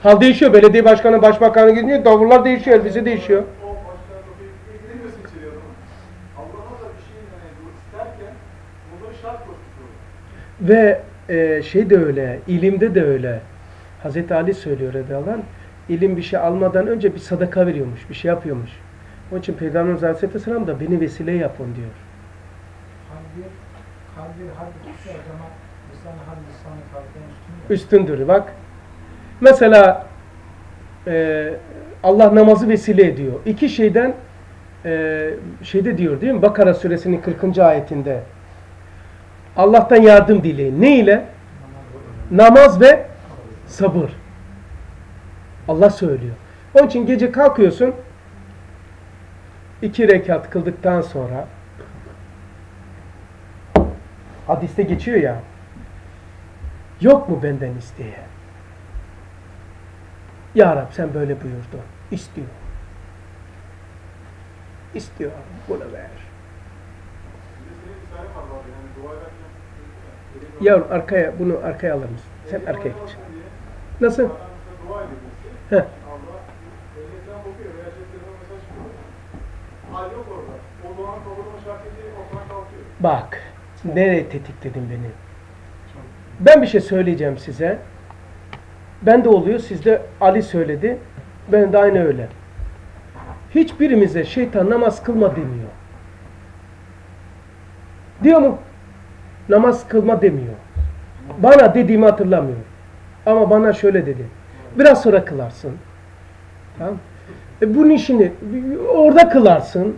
Hal değişiyor. Belediye başkanı, başbakanı gidiyor. Tavırlar değişiyor. Elbise değişiyor. O başkan kapıyı giremiyorsun içeriye adamı. Allah'a da bir şey yani bu isterken bunları şart koşturuyor. Ve e, şey de öyle, ilimde de öyle. Hazreti Ali söylüyor radıyallahu anh, ilim bir şey almadan önce bir sadaka veriyormuş, bir şey yapıyormuş. Onun için Peygamberimiz Aleyhisselam da beni vesile yapın diyor. Kalbi, kalbi lisan ya. Üstündür bak. Mesela e, Allah namazı vesile ediyor. İki şeyden e, şeyde diyor değil mi? Bakara suresinin 40. ayetinde. Allah'tan yardım dileyin. Ne ile? Namaz ve Sabır. Allah söylüyor. Onun için gece kalkıyorsun, iki rekat kıldıktan sonra hadiste geçiyor ya yok mu benden isteye? Ya Rab sen böyle buyurdun. İstiyor. İstiyor. Bunu ver. Bir de senin bir tane var abi yani dua ederken. elin- Yavrum arkaya bunu arkaya alır mısın? Sen arkaya diye Nasıl? Heh. Bak. Nereye tetikledin beni? Ben bir şey söyleyeceğim size. Ben de oluyor. Sizde Ali söyledi. Ben de aynı öyle. Hiçbirimize şeytan namaz kılma demiyor. Diyor mu? Namaz kılma demiyor. Bana dediğimi hatırlamıyorum. Ama bana şöyle dedi. Biraz sonra kılarsın. Tamam. E bunun işini orada kılarsın.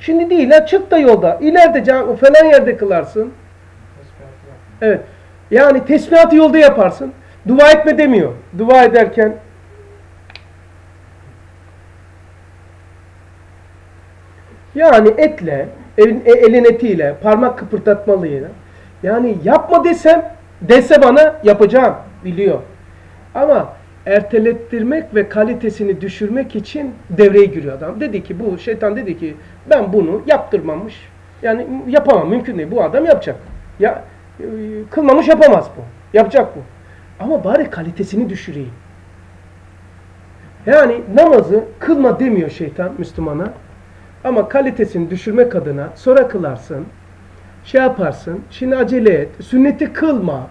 Şimdi değil ha çık da yolda. İleride falan yerde kılarsın. Evet. Yani tesbihatı yolda yaparsın. Dua etme demiyor. Dua ederken yani etle, elin, e- elin etiyle, parmak kıpırdatmalıyla yani yapma desem dese bana yapacağım biliyor. Ama ertelettirmek ve kalitesini düşürmek için devreye giriyor adam. Dedi ki bu şeytan dedi ki ben bunu yaptırmamış. Yani yapamam mümkün değil. Bu adam yapacak. Ya e, kılmamış yapamaz bu. Yapacak bu. Ama bari kalitesini düşüreyim. Yani namazı kılma demiyor şeytan Müslümana. Ama kalitesini düşürmek adına sonra kılarsın. Şey yaparsın. Şimdi acele et. Sünneti kılma.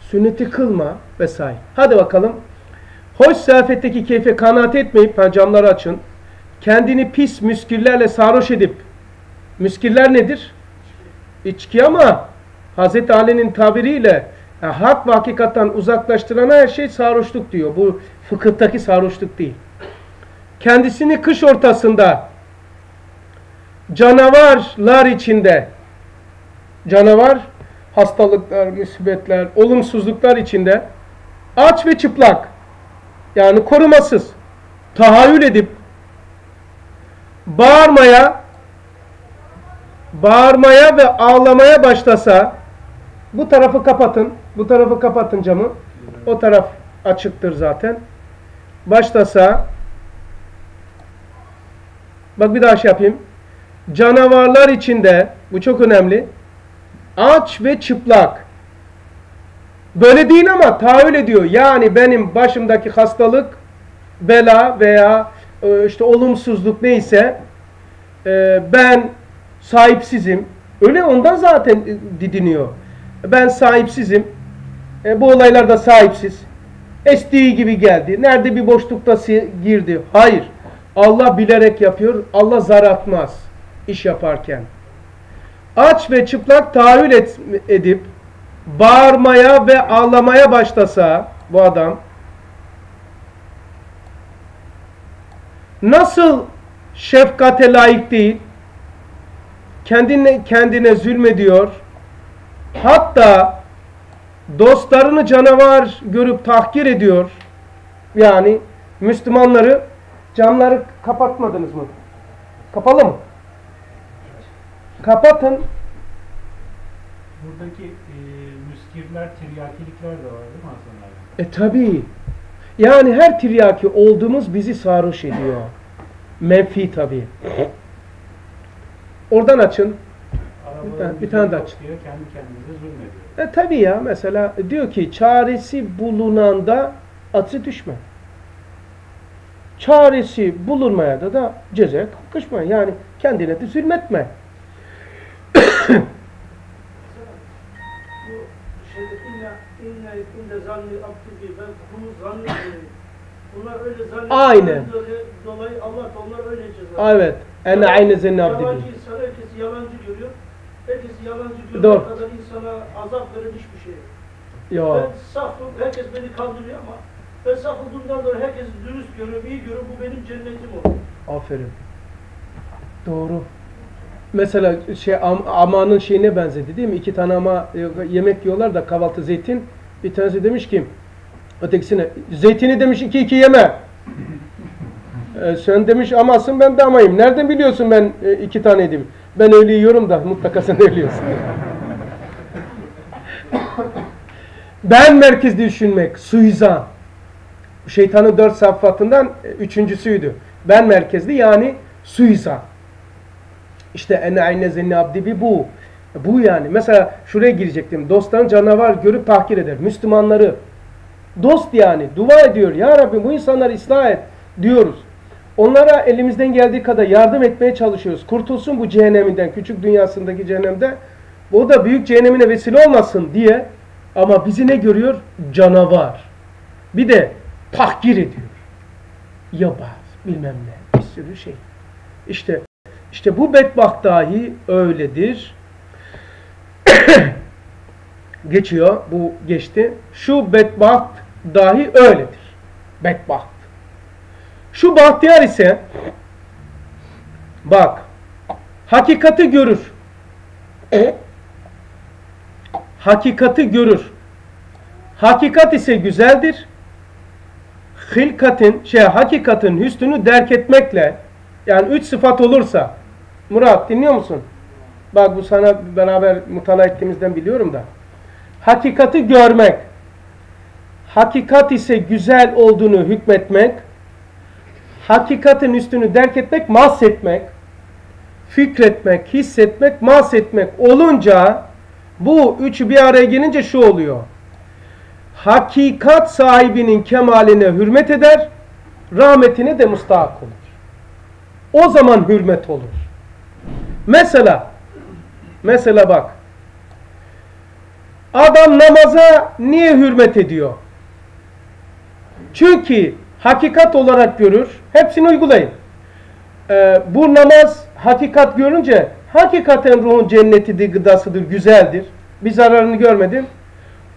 Sünneti kılma vesaire. Hadi bakalım. Hoş ziyafetteki keyfe kanaat etmeyip ha, camları açın. Kendini pis müskillerle sarhoş edip müskiller nedir? İçki ama Hz. Ali'nin tabiriyle ya, hak ve hakikattan uzaklaştıran her şey sarhoşluk diyor. Bu fıkıhtaki sarhoşluk değil. Kendisini kış ortasında canavarlar içinde canavar hastalıklar, musibetler, olumsuzluklar içinde aç ve çıplak yani korumasız tahayyül edip bağırmaya bağırmaya ve ağlamaya başlasa bu tarafı kapatın. Bu tarafı kapatın camı. O taraf açıktır zaten. Başlasa bak bir daha şey yapayım. Canavarlar içinde bu çok önemli. Aç ve çıplak. Böyle değil ama tahayyül ediyor. Yani benim başımdaki hastalık, bela veya e, işte olumsuzluk neyse e, ben sahipsizim. Öyle ondan zaten e, didiniyor. Ben sahipsizim. Bu olaylarda sahipsiz. Estiği gibi geldi. Nerede bir boşlukta girdi. Hayır. Allah bilerek yapıyor. Allah zar atmaz iş yaparken. Aç ve çıplak tahayyül edip bağırmaya ve ağlamaya başlasa bu adam nasıl şefkate layık değil kendine kendine zulmediyor hatta dostlarını canavar görüp tahkir ediyor yani Müslümanları camları kapatmadınız mı? Kapalı mı? Kapatın. Buradaki e, müskirler, tiryakilikler de var değil mi Hasan abi? E tabi. Yani her tiryaki olduğumuz bizi sarhoş ediyor. Menfi tabi. Oradan açın. Arabaların tane- bir tane daha aç. diyor, kendi kendinize zulmediyor. E tabi ya mesela diyor ki çaresi bulunanda atı düşme. Çaresi bulunmaya da da ceza kalkışma. Yani kendine de zulmetme. Aynen. Dolayı Allah onlar öyle ceza. Evet. En aynı zenni abdi Yalancı insan herkesi yalancı görüyor. Herkesi yalancı görüyor. Doğru. kadar insana azap veren hiçbir şey. Yo. Ben safım, herkes beni kandırıyor ama ben saf olduğumdan dolayı herkes dürüst görüyor, iyi görüyor. Bu benim cennetim oldu. Aferin. Doğru. Mesela şey am- amanın şeyine benzedi değil mi? İki tane ama e, yemek yiyorlar da kahvaltı zeytin. Bir tanesi demiş ki Ötekisine zeytini demiş iki iki yeme. E, sen demiş amasın ben de amayım. Nereden biliyorsun ben e, iki tane yedim? Ben öyle yiyorum da mutlaka sen öyle yiyorsun. ben merkezli düşünmek, suizan. Şeytanın dört safhatından e, üçüncüsüydü. Ben merkezli yani suizan. İşte ene ayne zenni abdi bir bu. Bu yani. Mesela şuraya girecektim. Dosttan canavar görüp tahkir eder. Müslümanları. Dost yani. Dua ediyor. Ya Rabbi bu insanları ıslah et diyoruz. Onlara elimizden geldiği kadar yardım etmeye çalışıyoruz. Kurtulsun bu cehenneminden, küçük dünyasındaki cehennemde. O da büyük cehennemine vesile olmasın diye. Ama bizi ne görüyor? Canavar. Bir de tahkir ediyor. Yabaz, bilmem ne, bir sürü şey. İşte işte bu bedbaht dahi öyledir. Geçiyor, bu geçti. Şu bedbaht dahi öyledir. Bedbaht. Şu bahtiyar ise bak hakikati görür. E? Hakikati görür. Hakikat ise güzeldir. Hilkatin, şey hakikatin hüsnünü derk etmekle yani üç sıfat olursa Murat dinliyor musun? Bak bu sana beraber mutala ettiğimizden biliyorum da. Hakikati görmek. Hakikat ise güzel olduğunu hükmetmek. Hakikatin üstünü derk etmek, mahsetmek. Fikretmek, hissetmek, mahsetmek olunca bu üçü bir araya gelince şu oluyor. Hakikat sahibinin kemaline hürmet eder, rahmetine de mustahak olur. O zaman hürmet olur. Mesela mesela bak adam namaza niye hürmet ediyor? Çünkü hakikat olarak görür. Hepsini uygulayın. Ee, bu namaz hakikat görünce hakikaten ruhun cennetidir, gıdasıdır, güzeldir. Bir zararını görmedim.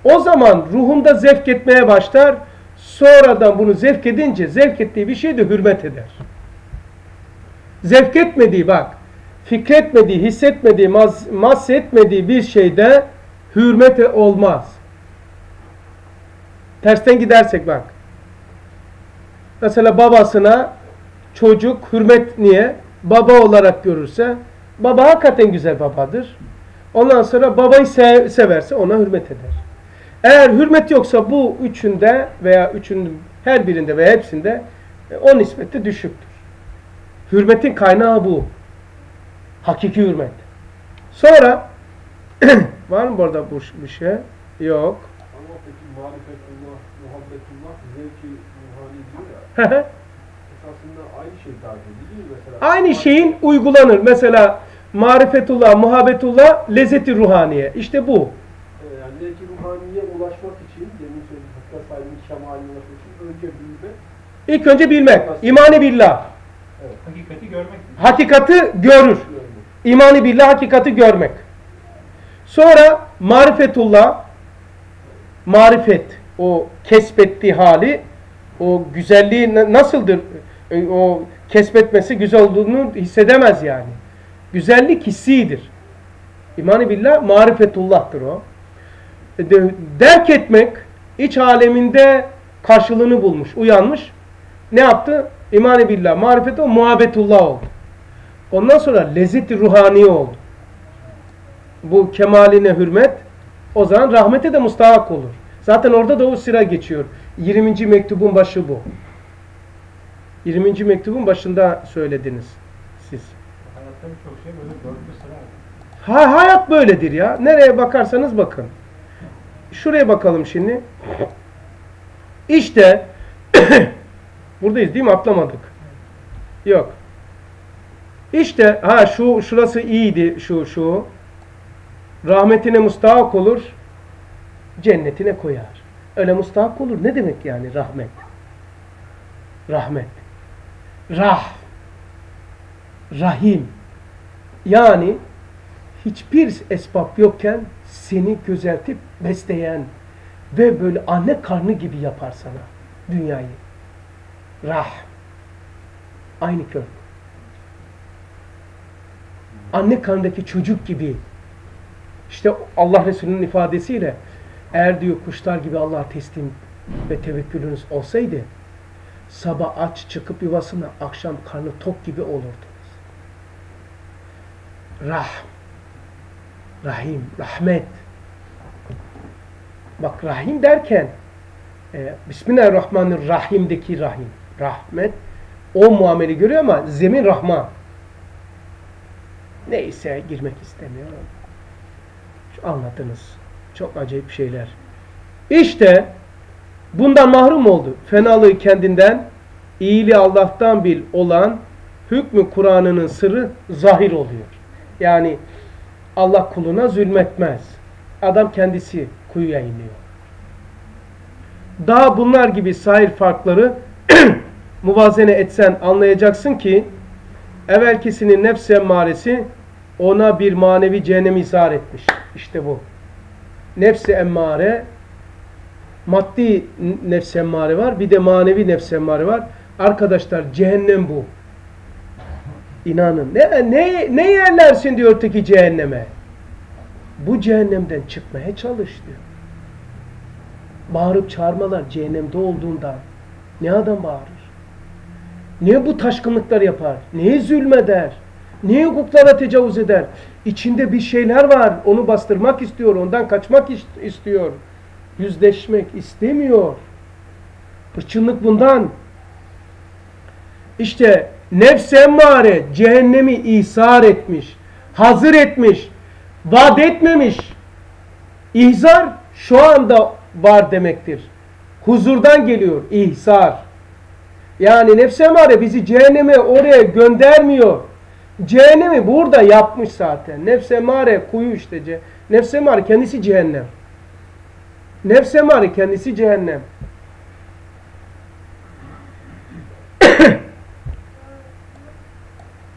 O zaman ruhunda zevk etmeye başlar. Sonradan bunu zevk edince zevk ettiği bir şeyde hürmet eder. Zevk etmediği bak, fikretmediği, hissetmediği, maz, mahsetmediği bir şeyde hürmet olmaz. Tersten gidersek bak. Mesela babasına çocuk hürmet niye? Baba olarak görürse baba hakikaten güzel babadır. Ondan sonra babayı sev, severse ona hürmet eder. Eğer hürmet yoksa bu üçünde veya üçünün her birinde veya hepsinde e, o nispette düşüktür. Hürmetin kaynağı bu. Hakiki hürmet. Sonra var mı burada bu bir şey? Yok. Ama peki marifetullah, muhabbetullah, zevki ruhani diyor ya. Esasında aynı şey tarif ediliyor mesela. Aynı şeyin uygulanır. Mesela marifetullah, muhabbetullah, lezzeti ruhaniye. İşte bu. Ee, Yani zevki ruhaniye ulaşmak için, demin söylediğim hatta sahibinin kemaline ulaşmak için önce bilmek, İlk önce bilmek. İmani billah. Hakikati görmek. Hakikati görür. görmek. İmani billah hakikati görmek. Sonra marifetullah marifet o kesbettiği hali o güzelliği na- nasıldır? E, O kesbetmesi güzel olduğunu hissedemez yani. Güzellik hissidir. İmani billah marifetullah'tır o. E, de- Derk etmek iç aleminde karşılığını bulmuş, uyanmış. Ne yaptı? İmani billah, marifet o, muhabbetullah oldu. Ondan sonra lezzet-i ruhani oldu. Bu kemaline hürmet o zaman rahmete de mustahak olur. Zaten orada da o sıra geçiyor. 20. mektubun başı bu. 20. mektubun başında söylediniz siz. Hayatta birçok şey böyle dörtlü sıra. Ha, hayat böyledir ya. Nereye bakarsanız bakın. Şuraya bakalım şimdi. İşte buradayız değil mi? Atlamadık. Yok. İşte ha şu şurası iyiydi şu şu. Rahmetine mustahak olur. Cennetine koyar. Öyle mustahak olur. Ne demek yani rahmet? Rahmet. Rah. Rahim. Yani hiçbir esbab yokken seni gözeltip besleyen ve böyle anne karnı gibi yapar sana dünyayı. Rah. Aynı kör. Anne karnındaki çocuk gibi. İşte Allah Resulü'nün ifadesiyle eğer diyor kuşlar gibi Allah'a teslim ve tevekkülünüz olsaydı sabah aç çıkıp yuvasına akşam karnı tok gibi olurdunuz. Rahm, Rahim, rahmet. Bak rahim derken e, Bismillahirrahmanirrahim'deki rahim, rahmet o muamele görüyor ama zemin rahman. Neyse girmek istemiyorum. Anladınız. Çok acayip şeyler. İşte bundan mahrum oldu. Fenalığı kendinden, iyiliği Allah'tan bil olan hükmü Kur'an'ının sırrı zahir oluyor. Yani Allah kuluna zulmetmez. Adam kendisi kuyuya iniyor. Daha bunlar gibi sahil farkları muvazene etsen anlayacaksın ki evvelkisinin nefs emmaresi ona bir manevi cehennem izhar etmiş. İşte bu. Nefs-i emmare maddi nefs emmare var. Bir de manevi nefs emmare var. Arkadaşlar cehennem bu. İnanın. Ne, ne, ne yerlersin diyor öteki cehenneme. Bu cehennemden çıkmaya çalış diyor. Bağırıp çağırmalar cehennemde olduğunda ne adam bağırır? Niye bu taşkınlıklar yapar? Niye zulmeder? Niye hukuklara tecavüz eder? İçinde bir şeyler var. Onu bastırmak istiyor. Ondan kaçmak istiyor. Yüzleşmek istemiyor. Hırçınlık bundan. İşte nefs emmare cehennemi ihsar etmiş. Hazır etmiş. Vaat etmemiş. İhzar şu anda var demektir. Huzurdan geliyor. İhsar. Yani nefs emmare bizi cehenneme oraya göndermiyor. Cehennemi burada yapmış zaten. Nefs emare kuyu işte. Nefs emare kendisi cehennem. Nefs emare kendisi cehennem.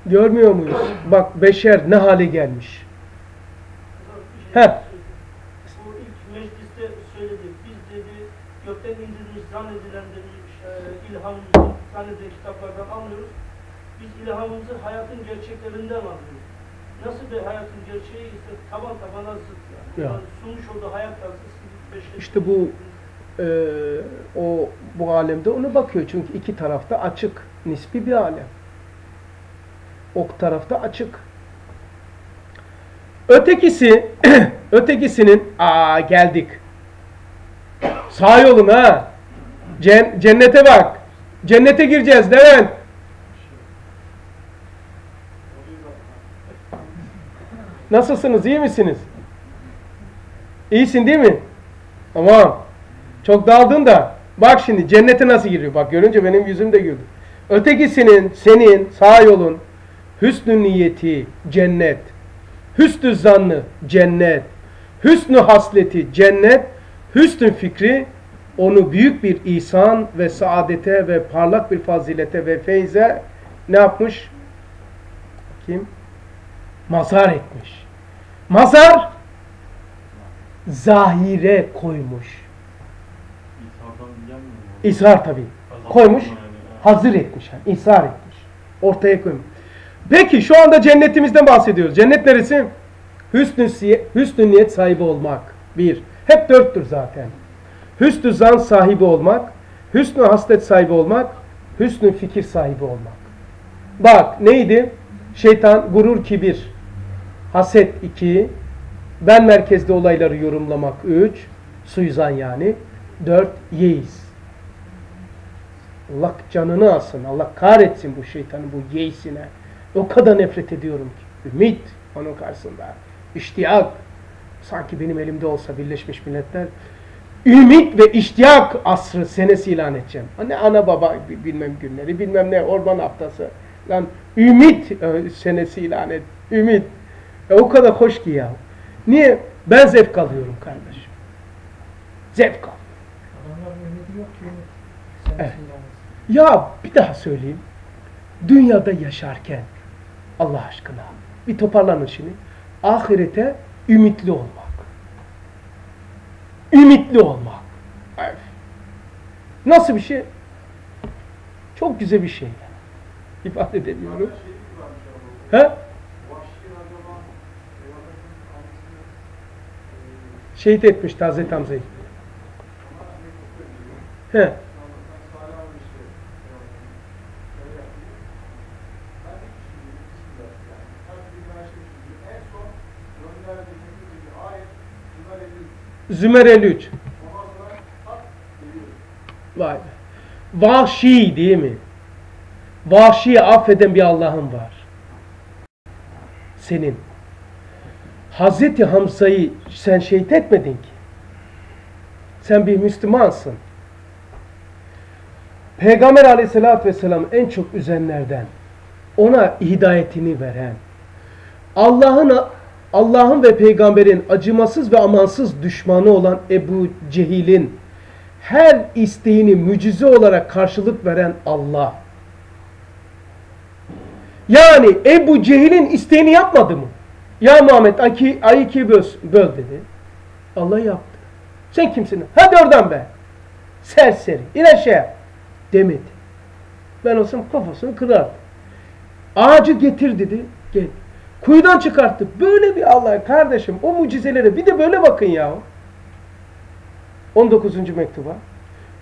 Görmüyor muyuz? Bak beşer ne hale gelmiş. Heh. Zannedilen dedi e, ilhamımızı zannedilen kitaplardan anlıyoruz. Biz ilhamımızı hayatın gerçeklerinden alıyoruz. Nasıl bir hayatın gerçeği ise taban tabana zıt yani. Ya. yani sunmuş olduğu hayat tarzı İşte bu e, o bu alemde onu bakıyor. Çünkü iki tarafta açık. Nispi bir alem. O tarafta açık. Ötekisi ötekisinin aa geldik. Sağ yolun ha. Cen- cennete bak. Cennete gireceğiz Levent. Nasılsınız? iyi misiniz? İyisin değil mi? Tamam. Çok daldın da. Bak şimdi cennete nasıl giriyor? Bak görünce benim yüzüm de güldü. Ötekisinin, senin, sağ yolun, hüsnü niyeti, cennet. Hüsnü zannı, cennet. Hüsnü hasleti, cennet. Hüsnü fikri, onu büyük bir ihsan ve saadete ve parlak bir fazilete ve feyze ne yapmış? Kim? Mazar etmiş. Mazar zahire koymuş. İshar tabi. Koymuş, hazır etmiş. Yani, ishar etmiş. Ortaya koymuş. Peki şu anda cennetimizden bahsediyoruz. Cennet neresi? Hüsnü, hüsnü niyet sahibi olmak. Bir. Hep dörttür zaten. Hüsnü zan sahibi olmak, hüsnü haslet sahibi olmak, hüsnü fikir sahibi olmak. Bak neydi? Şeytan, gurur, kibir. Haset iki. Ben merkezde olayları yorumlamak üç. Suizan yani. Dört. Yeis. Allah canını alsın. Allah kahretsin bu şeytanın bu yeisine. O kadar nefret ediyorum ki. Ümit onun karşısında. İştiyak. Sanki benim elimde olsa Birleşmiş Milletler. Ümit ve iştiyak asrı senesi ilan edeceğim. Hani ana baba bilmem günleri, bilmem ne orman haftası. Lan ümit e, senesi ilan et. Ümit. E, o kadar hoş ki ya. Niye? Ben zevk alıyorum kardeşim. Zevk alıyorum. Evet. Ya bir daha söyleyeyim. Dünyada yaşarken Allah aşkına bir toparlanın şimdi. Ahirete ümitli olmak. Ümitli olmak. Evet. Nasıl bir şey? Çok güzel bir şey. İfade edemiyorum. He? Şehit etmişti Hazreti Hamza'yı. He. Allah'tan Salih abi işte e, öyle yapıyor. Ben de düşündüm, bismillah yani. Tabii bir ben şey düşündüm. En son gönderdiği bir ayet Zümer 53. Zümer 53. Ondan sonra tak geliyor. Vay be. Vahşi değil mi? Vahşiyi affeden bir Allah'ın var. Senin. Hazreti Hamza'yı sen şehit etmedin ki. Sen bir Müslümansın. Peygamber aleyhissalatü vesselam en çok üzenlerden, ona hidayetini veren, Allah'ın Allah'ın ve peygamberin acımasız ve amansız düşmanı olan Ebu Cehil'in her isteğini mucize olarak karşılık veren Allah. Yani Ebu Cehil'in isteğini yapmadı mı? Ya Muhammed ayı, ayı böl, böl dedi. Allah yaptı. Sen kimsin? Hadi oradan be. Serseri. İn aşağıya. Demedi. Ben olsam kafasını kırardım. Ağacı getir dedi. Gel. Kuyudan çıkarttı. Böyle bir Allah kardeşim. O mucizelere bir de böyle bakın ya. 19. mektuba.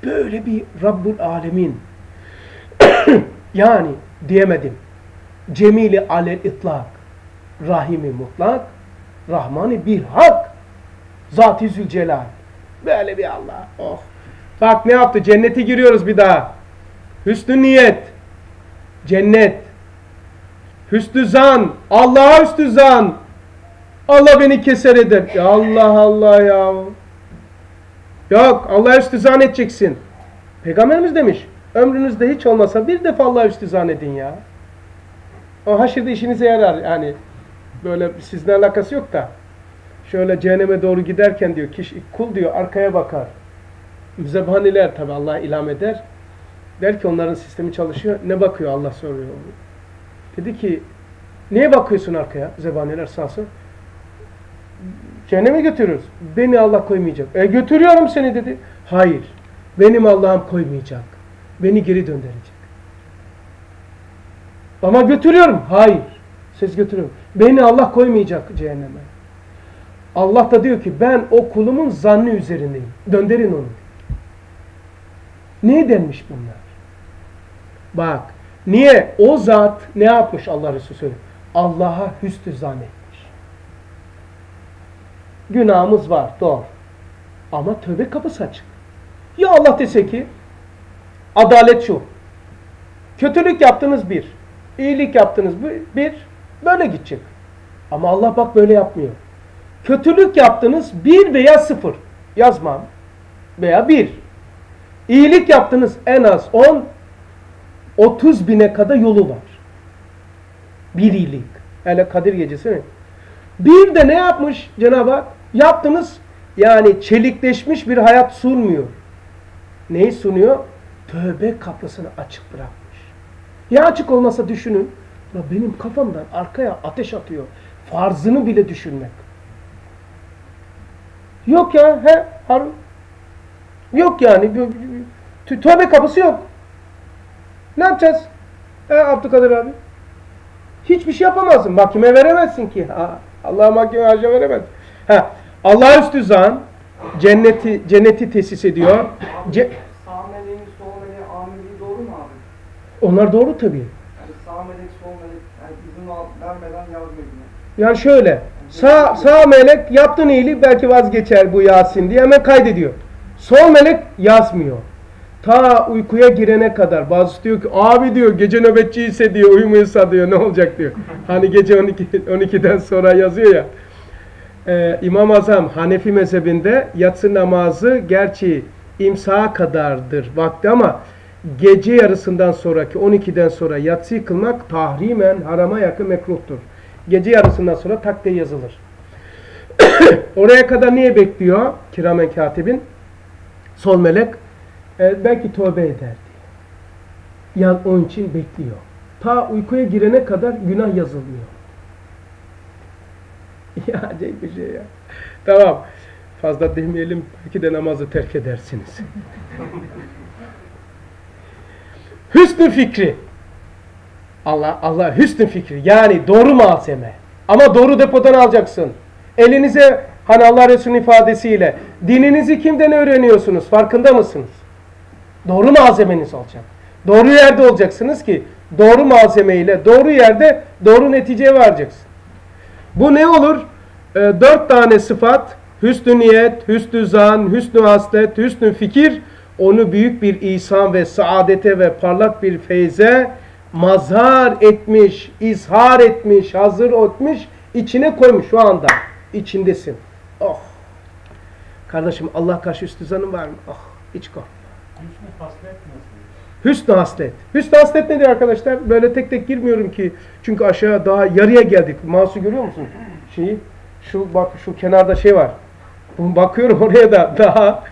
Böyle bir Rabbul Alemin. yani diyemedim. Cemili alel itlak. Rahimi mutlak. Rahmani bir hak. Zat-ı Zülcelal. Böyle bir Allah. Oh. Bak ne yaptı? Cennete giriyoruz bir daha. Hüsnü niyet. Cennet. Hüsnü zan. Allah'a hüsnü zan. Allah beni keser eder. Ya Allah Allah ya. Yok Allah'a üstüzan edeceksin. Peygamberimiz demiş. Ömrünüzde hiç olmasa bir defa Allah'a üstüzan edin ya. O haşirde işinize yarar. Yani böyle sizinle alakası yok da. Şöyle cehenneme doğru giderken diyor kişi kul diyor arkaya bakar. Müzebhaniler tabi Allah ilham eder. Der ki onların sistemi çalışıyor. Ne bakıyor Allah soruyor. Dedi ki niye bakıyorsun arkaya? Zebaniler sağ olsun. Cehenneme götürürüz. Beni Allah koymayacak. E götürüyorum seni dedi. Hayır. Benim Allah'ım koymayacak. Beni geri döndürecek. Ama götürüyorum. Hayır. Siz götürüyorum. Beni Allah koymayacak cehenneme. Allah da diyor ki ben o kulumun zannı üzerindeyim. Döndürün onu. Niye denmiş bunlar? Bak. Niye? O zat ne yapmış Allah Resulü söylüyor. Allah'a hüsnü zannetmiş. Günahımız var. Doğru. Ama tövbe kapısı açık. Ya Allah dese ki adalet şu. Kötülük yaptınız bir. iyilik yaptınız bir. Böyle gidecek. Ama Allah bak böyle yapmıyor. Kötülük yaptınız bir veya sıfır. Yazmam. Veya bir. İyilik yaptınız en az on, otuz bine kadar yolu var. Bir iyilik. Hele Kadir gecesi mi? Bir de ne yapmış Cenab-ı Hak? Yaptınız yani çelikleşmiş bir hayat sunmuyor. Neyi sunuyor? Tövbe kapısını açık bırakmış. Ya açık olmasa düşünün. Ya benim kafamdan arkaya ateş atıyor. Farzını bile düşünmek. Yok ya he Harun. Yok yani. Tövbe kapısı yok. Ne yapacağız? He Abdülkadir abi. Hiçbir şey yapamazsın. Mahkeme veremezsin ki. Ha, Allah'a mahkeme harca veremez. Ha, Allah üstü zan cenneti cenneti tesis ediyor. Abi, Ce sol meleğin amirliği doğru mu abi? Onlar doğru tabii. Yani sağ melek sol melek yani izin al, vermeden yardım ediyor. Yani şöyle sağ sağ melek yaptığın iyiliği belki vazgeçer bu Yasin diye hemen kaydediyor. Sol melek yazmıyor. Ta uykuya girene kadar bazısı diyor ki abi diyor gece nöbetçi ise diyor uyumuyorsa diyor ne olacak diyor. Hani gece 12 12'den sonra yazıyor ya. Ee, İmam Azam Hanefi mezhebinde yatsı namazı gerçi imsaha kadardır vakti ama gece yarısından sonraki 12'den sonra yatsı kılmak tahrimen harama yakın mekruhtur. Gece yarısından sonra takde yazılır. Oraya kadar niye bekliyor kiramen katibin? Sol melek e, belki tövbe eder diye. Yani onun için bekliyor. Ta uykuya girene kadar günah yazılmıyor. Ya acayip bir şey ya. Tamam. Fazla demeyelim. Belki de namazı terk edersiniz. hüsnü fikri. Allah Allah hüsnü fikri. Yani doğru malzeme. Ama doğru depodan alacaksın. Elinize hani Allah Resulü'nün ifadesiyle dininizi kimden öğreniyorsunuz? Farkında mısınız? Doğru malzemeniz olacak. Doğru yerde olacaksınız ki doğru malzemeyle doğru yerde doğru neticeye varacaksın. Bu ne olur? E, dört tane sıfat hüsnü niyet, hüsnü zan, hüsnü haslet, hüsnü fikir onu büyük bir ihsan ve saadete ve parlak bir feyze mazhar etmiş, izhar etmiş, hazır etmiş, içine koymuş şu anda. içindesin. Oh! Kardeşim Allah karşı üstü zanın var mı? Oh! Hiç korkma. Hüsnü haslet? Hüsnü haslet. Hüsnü haslet nedir arkadaşlar? Böyle tek tek girmiyorum ki. Çünkü aşağı daha yarıya geldik. Mouse'u görüyor musun? Şeyi. Şu bak şu kenarda şey var. Bakıyorum oraya da daha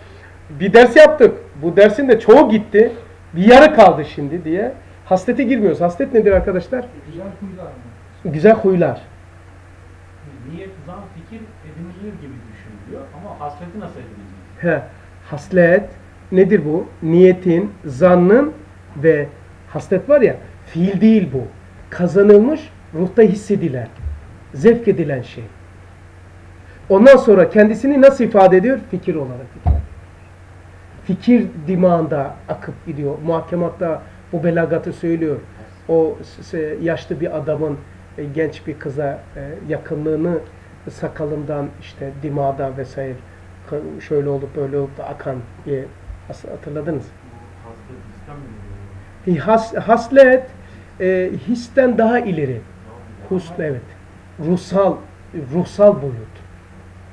bir ders yaptık. Bu dersin de çoğu gitti. Bir yarı kaldı şimdi diye. Haslete girmiyoruz. Haslet nedir arkadaşlar? Güzel huylar mı? Güzel huylar. Niyet, zan, fikir edinilir gibi düşünülüyor ama hasreti nasıl edinilir? He, haslet nedir bu? Niyetin, zannın ve haslet var ya fiil değil bu. Kazanılmış, ruhta hissedilen, zevk edilen şey. Ondan sonra kendisini nasıl ifade ediyor? Fikir olarak. Fikir dimağında akıp gidiyor. Muhakematta bu belagatı söylüyor. O yaşlı bir adamın e, genç bir kıza e, yakınlığını sakalından işte dimağda vesaire şöyle olup böyle olup da akan diye hatırladınız. İslam Has, haslet e, histen daha ileri. Husn evet. Ruhsal ruhsal boyut.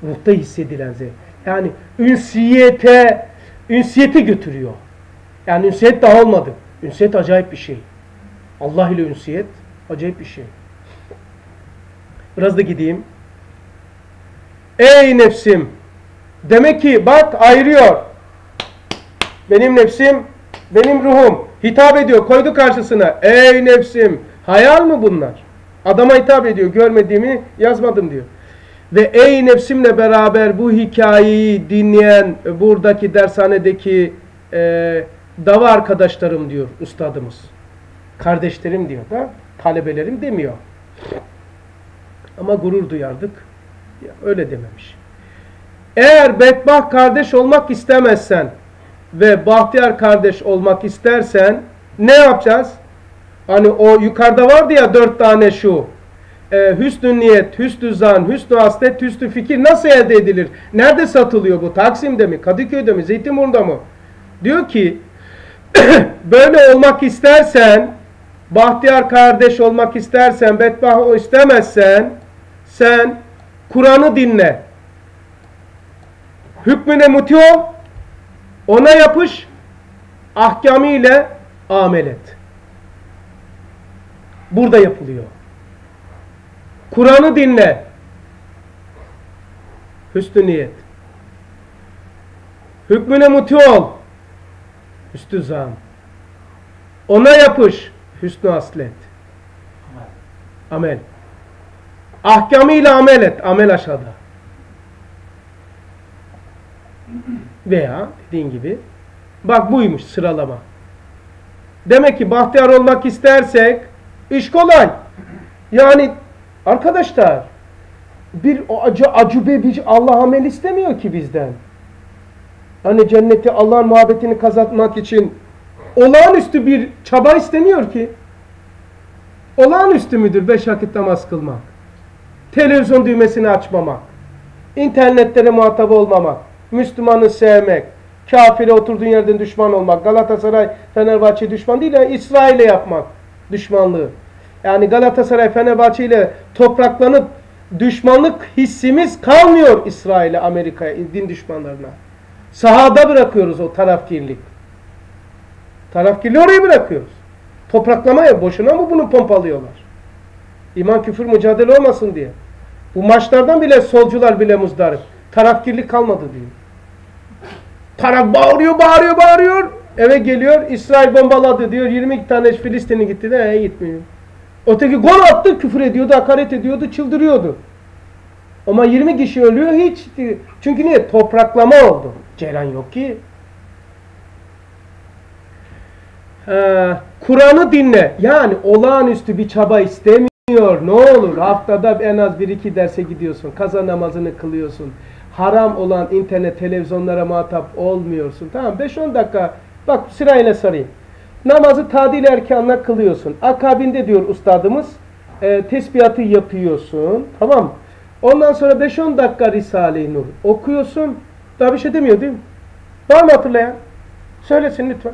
Ruhta hissedilen zevk. Yani ünsiyete ünsiyete götürüyor. Yani ünsiyet daha olmadı. Ünsiyet acayip bir şey. Allah ile ünsiyet acayip bir şey. Biraz da gideyim. Ey nefsim! Demek ki bak ayırıyor. Benim nefsim, benim ruhum hitap ediyor. Koydu karşısına. Ey nefsim! Hayal mı bunlar? Adama hitap ediyor. Görmediğimi yazmadım diyor. Ve ey nefsimle beraber bu hikayeyi dinleyen buradaki dershanedeki e, dava arkadaşlarım diyor ustadımız. Kardeşlerim diyor da talebelerim demiyor. Ama gurur duyardık. Ya, öyle dememiş. Eğer bedbaht kardeş olmak istemezsen ve bahtiyar kardeş olmak istersen ne yapacağız? Hani o yukarıda vardı ya dört tane şu. E, hüsnü niyet, hüsnü zan, hüsnü haslet, hüsnü fikir nasıl elde edilir? Nerede satılıyor bu? Taksim'de mi? Kadıköy'de mi? Zeytinburnu'nda mı? Diyor ki böyle olmak istersen bahtiyar kardeş olmak istersen, bedbaht istemezsen sen Kur'an'ı dinle. Hükmüne muti ol. Ona yapış. Ahkamı ile amel et. Burada yapılıyor. Kur'an'ı dinle. Hüsnü niyet. Hükmüne muti ol. Hüsnü zan. Ona yapış. Hüsnü aslet. Amel. Ahkamıyla amel et. Amel aşağıda. Veya dediğin gibi bak buymuş sıralama. Demek ki bahtiyar olmak istersek iş kolay. Yani arkadaşlar bir acı acube bir Allah amel istemiyor ki bizden. Hani cenneti Allah'ın muhabbetini kazanmak için olağanüstü bir çaba istemiyor ki. Olağanüstü müdür beş vakit namaz kılmak? Televizyon düğmesini açmamak, internetlere muhatap olmamak, Müslümanı sevmek, kafire oturduğun yerden düşman olmak, Galatasaray, Fenerbahçe düşman değil de İsrail'e yapmak düşmanlığı. Yani Galatasaray, Fenerbahçe ile topraklanıp düşmanlık hissimiz kalmıyor İsrail'e, Amerika'ya, din düşmanlarına. Sahada bırakıyoruz o tarafkirlik. Tarafkirliği oraya bırakıyoruz. Topraklamaya boşuna mı bunu pompalıyorlar? İman küfür mücadele olmasın diye. Bu maçlardan bile solcular bile muzdarip. Tarafkirlik kalmadı diyor. Taraf bağırıyor, bağırıyor, bağırıyor. Eve geliyor, İsrail bombaladı diyor. 22 tane Filistin'i gitti de ee, gitmiyor. Öteki gol attı, küfür ediyordu, hakaret ediyordu, çıldırıyordu. Ama 20 kişi ölüyor hiç. Çünkü niye? Topraklama oldu. Ceylan yok ki. Ee, Kur'an'ı dinle. Yani olağanüstü bir çaba istemiyor. Ne olur haftada en az bir iki derse gidiyorsun. Kaza namazını kılıyorsun. Haram olan internet, televizyonlara muhatap olmuyorsun. Tamam 5-10 dakika Bak sırayla sarayım. Namazı tadil erkanla kılıyorsun. Akabinde diyor ustadımız e, tesbihatı yapıyorsun. Tamam? Ondan sonra 5-10 dakika Risale-i Nur okuyorsun. Daha bir şey demiyor değil mi? Var mı hatırlayan? Söylesin lütfen.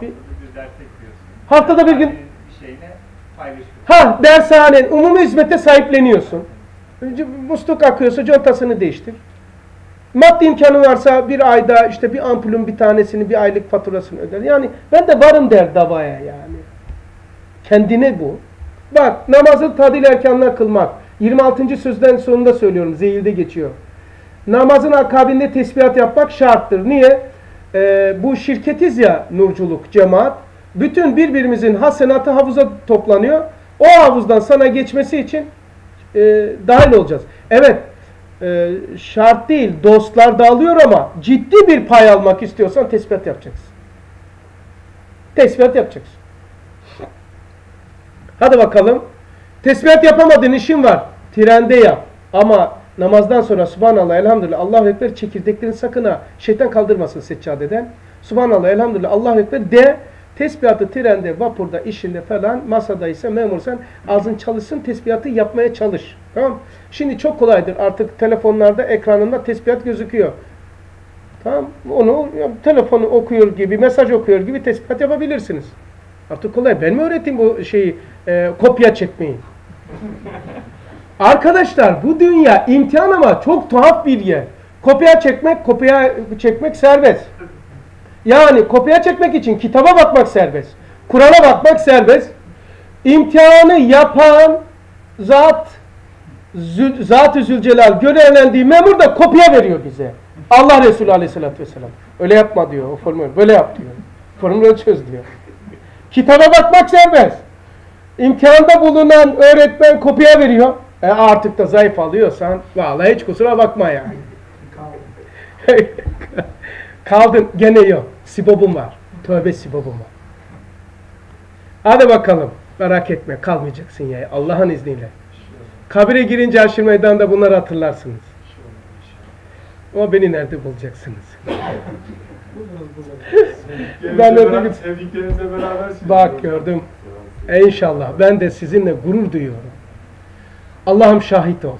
Bir- Haftada bir ders ekliyorsun. Haftada bir gün- Bir şeyle paylaşıyorsun. Ha dershanen umumi hizmete sahipleniyorsun. Musluk akıyorsa contasını değiştir. Maddi imkanı varsa bir ayda işte bir ampulün bir tanesini bir aylık faturasını öder. Yani ben de varım der davaya yani. Kendine bu. Bak namazı tadil erkanla kılmak. 26. sözden sonunda söylüyorum. Zeyilde geçiyor. Namazın akabinde tesbihat yapmak şarttır. Niye? Ee, bu şirketiz ya nurculuk, cemaat. Bütün birbirimizin hasenatı havuza toplanıyor. O havuzdan sana geçmesi için e, dahil olacağız. Evet e, şart değil. Dostlar dağılıyor ama ciddi bir pay almak istiyorsan tesbihat yapacaksın. Tesbihat yapacaksın. Hadi bakalım. Tesbihat yapamadığın işin var. Trende yap. Ama namazdan sonra Subhanallah, Elhamdülillah, Allahu Ekber çekirdeklerini sakın ha. Şeytan kaldırmasın seccadeden. Subhanallah, Elhamdülillah, Allahu Ekber de. Tesbihatı trende, vapurda, işinde falan, masada ise memursan ağzın çalışsın, tesbihatı yapmaya çalış. Tamam Şimdi çok kolaydır. Artık telefonlarda, ekranında tesbihat gözüküyor. Tamam Onu ya, telefonu okuyor gibi, mesaj okuyor gibi tesbihat yapabilirsiniz. Artık kolay. Ben mi öğreteyim bu şeyi, e, kopya çekmeyi? Arkadaşlar bu dünya imtihan ama çok tuhaf bir yer. Kopya çekmek, kopya çekmek serbest. Yani kopya çekmek için kitaba bakmak serbest. Kur'an'a bakmak serbest. İmtihanı yapan zat Zat-ı Zülcelal görevlendiği memur da kopya veriyor bize. Allah Resulü Aleyhisselatü Vesselam. Öyle yapma diyor o formülü. Böyle yap diyor. Formülü çöz diyor. Kitaba bakmak serbest. İmtihanda bulunan öğretmen kopya veriyor. E artık da zayıf alıyorsan vallahi hiç kusura bakma yani. Kaldın gene yok. Sibobum var. Tövbe sibobum var. Hadi bakalım. Merak etme kalmayacaksın ya Allah'ın izniyle. Kabire girince aşırı meydanda bunları hatırlarsınız. Ama beni nerede bulacaksınız? Ben de beraber Bak gördüm. E inşallah ben de sizinle gurur duyuyorum. Allah'ım şahit ol.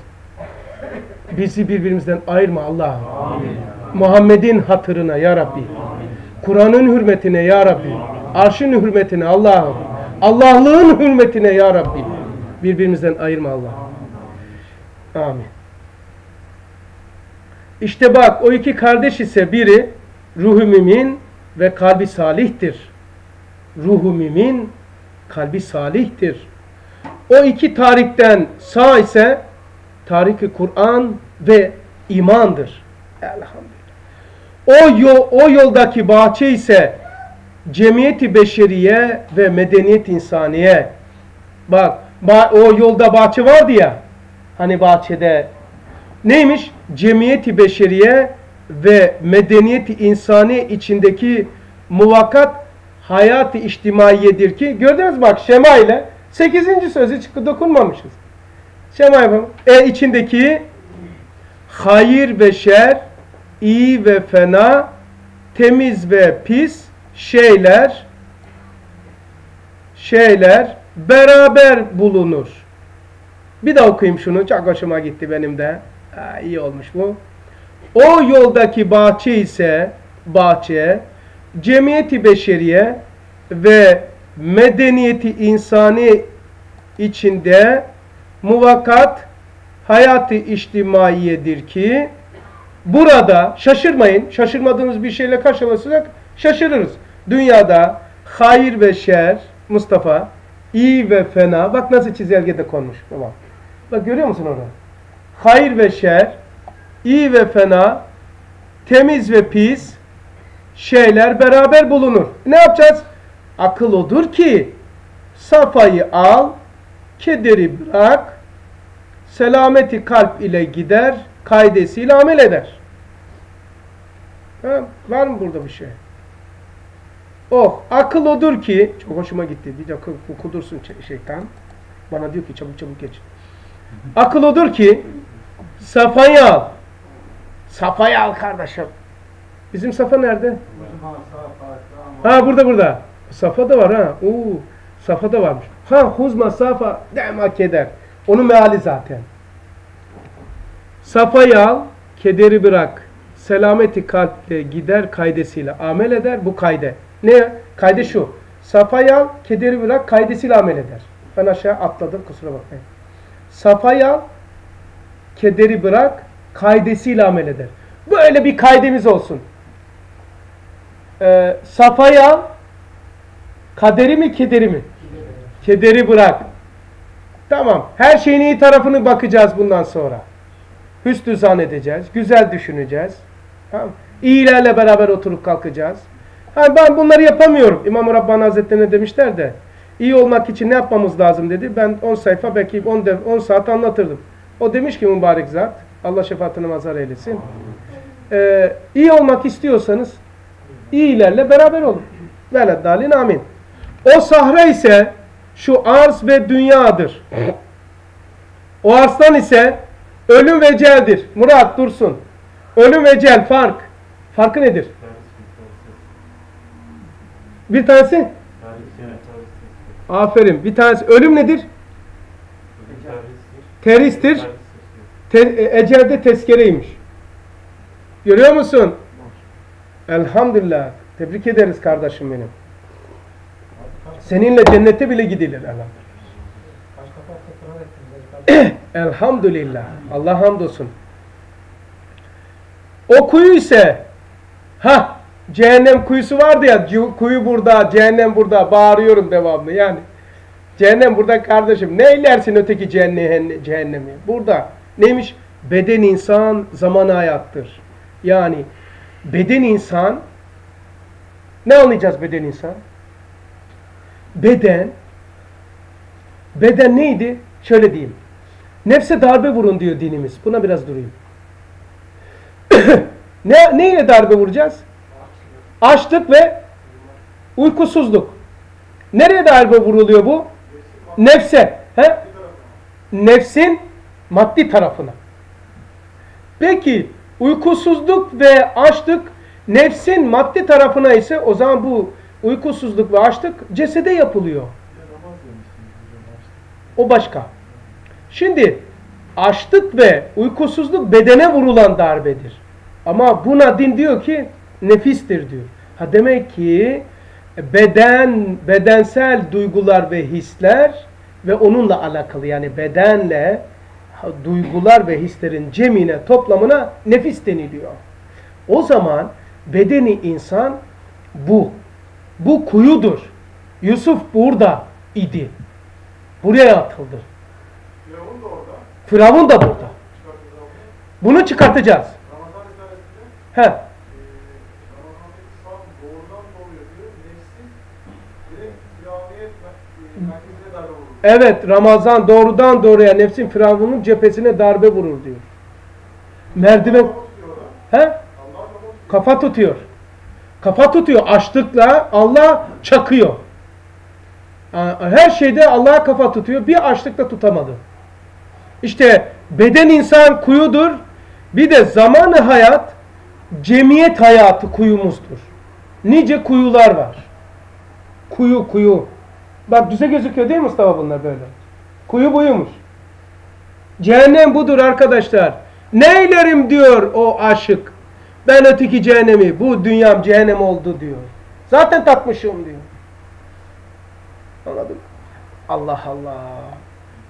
Bizi birbirimizden ayırma Allah'ım. Muhammed'in hatırına ya Rabbi. Kur'an'ın hürmetine ya Rabbi. Arşın hürmetine Allah'ım. Allah'lığın hürmetine ya Rabbi. Birbirimizden ayırma Allah'ım. Amin. İşte bak o iki kardeş ise biri ruhu mümin ve kalbi salihtir. Ruhu mümin, kalbi salihtir. O iki tarikten sağ ise tariki Kur'an ve imandır. Elhamdülillah. O, yol, o yoldaki bahçe ise cemiyeti beşeriye ve medeniyet insaniye. Bak ba- o yolda bahçe vardı ya. Hani bahçede neymiş? Cemiyeti beşeriye ve medeniyeti insani içindeki muvakkat hayatı içtimaiyedir ki gördünüz bak şema ile 8. sözü çıktı dokunmamışız. Şema yapalım. E içindeki hayır ve şer, iyi ve fena, temiz ve pis şeyler şeyler beraber bulunur. Bir daha okuyayım şunu. Çok hoşuma gitti benim de. Ha, iyi olmuş bu. O yoldaki bahçe ise bahçe cemiyeti beşeriye ve medeniyeti insani içinde muvakkat hayatı içtimaiyedir ki burada şaşırmayın. Şaşırmadığımız bir şeyle karşılaşırsak şaşırırız. Dünyada hayır ve şer Mustafa iyi ve fena bak nasıl çizelgede konmuş. Tamam. Bak görüyor musun orada? Hayır ve şer iyi ve fena temiz ve pis şeyler beraber bulunur. Ne yapacağız? Akıl odur ki safayı al, kederi bırak, selameti kalp ile gider, kaidesiyle amel eder. Ha, var mı burada bir şey? Oh, akıl odur ki, çok hoşuma gitti, bir dakika kudursun şeytan. Bana diyor ki çabuk çabuk geç. Akıl odur ki, safayı al. Safayı al kardeşim. Bizim Safa nerede? Ha burada burada. Safa da var ha. Oo, Safa da varmış. Ha huzma safa dema keder. Onun meali zaten. Safayı al, kederi bırak. Selameti kalple gider kaydesiyle amel eder. Bu kayde. Ne? Kayde şu. Safayı al, kederi bırak, kaydesiyle amel eder. Ben aşağı atladım kusura bakmayın. Safayı al, kederi bırak, kaydesiyle amel eder. Böyle bir kaydemiz olsun. Ee, safayı al, kaderi mi kederi mi? Kederi bırak. Tamam. Her şeyin iyi tarafını bakacağız bundan sonra. Hüsnü zannedeceğiz. Güzel düşüneceğiz. Tamam. İyilerle beraber oturup kalkacağız. Ha, ben bunları yapamıyorum. İmam-ı Rabbani Hazretleri'ne demişler de iyi olmak için ne yapmamız lazım dedi. Ben 10 sayfa belki 10, de, 10 saat anlatırdım. O demiş ki mübarek zat Allah şefaatine mazhar eylesin. Ee, iyi olmak istiyorsanız iyilerle beraber olun. Veleddalin amin. O sahra ise şu arz ve dünyadır. O arslan ise ölüm ve celdir. Murat dursun. Ölüm ve cel fark. Farkı nedir? Bir tanesi? Aferin. Bir tanesi ölüm nedir? Teristir. Te, e, ecelde tezkereymiş. Görüyor musun? Elhamdülillah. Tebrik ederiz kardeşim benim. Seninle cennete bile gidilir elhamdülillah. Elhamdülillah. Allah hamdolsun. O kuyu ise ha cehennem kuyusu vardı ya kuyu burada, cehennem burada bağırıyorum devamlı yani. Cehennem burada kardeşim. Ne ilersin öteki cehennemi, cehennemi? Burada. Neymiş? Beden insan, zaman hayattır. Yani beden insan ne anlayacağız beden insan? Beden beden neydi? Şöyle diyeyim. Nefse darbe vurun diyor dinimiz. Buna biraz durayım. ne neyle darbe vuracağız? Açlık ve uykusuzluk. Nereye darbe vuruluyor bu? Nefse. He? Nefsin maddi tarafına. Peki uykusuzluk ve açlık nefsin maddi tarafına ise o zaman bu uykusuzluk ve açlık cesede yapılıyor. O başka. Şimdi açlık ve uykusuzluk bedene vurulan darbedir. Ama buna din diyor ki nefistir diyor. Ha demek ki beden, bedensel duygular ve hisler ve onunla alakalı yani bedenle duygular ve hislerin cemine, toplamına nefis deniliyor. O zaman bedeni insan bu. Bu kuyudur. Yusuf burada idi. Buraya atıldı. Firavun da burada. Bunu çıkartacağız. He. Evet Ramazan doğrudan doğruya nefsin Firavun'un cephesine darbe vurur diyor. Merdiven he? Kafa tutuyor. Kafa tutuyor. Açlıkla Allah çakıyor. Her şeyde Allah'a kafa tutuyor. Bir açlıkla tutamadı. İşte beden insan kuyudur. Bir de zamanı hayat cemiyet hayatı kuyumuzdur. Nice kuyular var. Kuyu kuyu. Bak düze gözüküyor değil mi Mustafa bunlar böyle? Kuyu buymuş. Cehennem budur arkadaşlar. Neylerim diyor o aşık. Ben öteki cehennemi, bu dünyam cehennem oldu diyor. Zaten tatmışım diyor. Anladın? Allah Allah.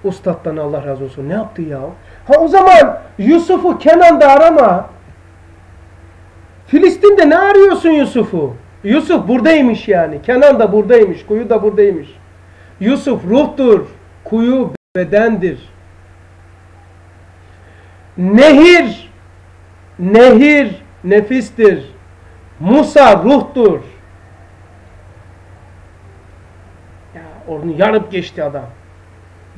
Ustattan Allah razı olsun. Ne yaptı ya? Ha o zaman Yusuf'u Kenan'da arama. Filistin'de ne arıyorsun Yusuf'u? Yusuf buradaymış yani. Kenan da buradaymış. Kuyu da buradaymış. Yusuf ruhtur. Kuyu bedendir. Nehir nehir nefistir. Musa ruhtur. Ya onu yarıp geçti adam.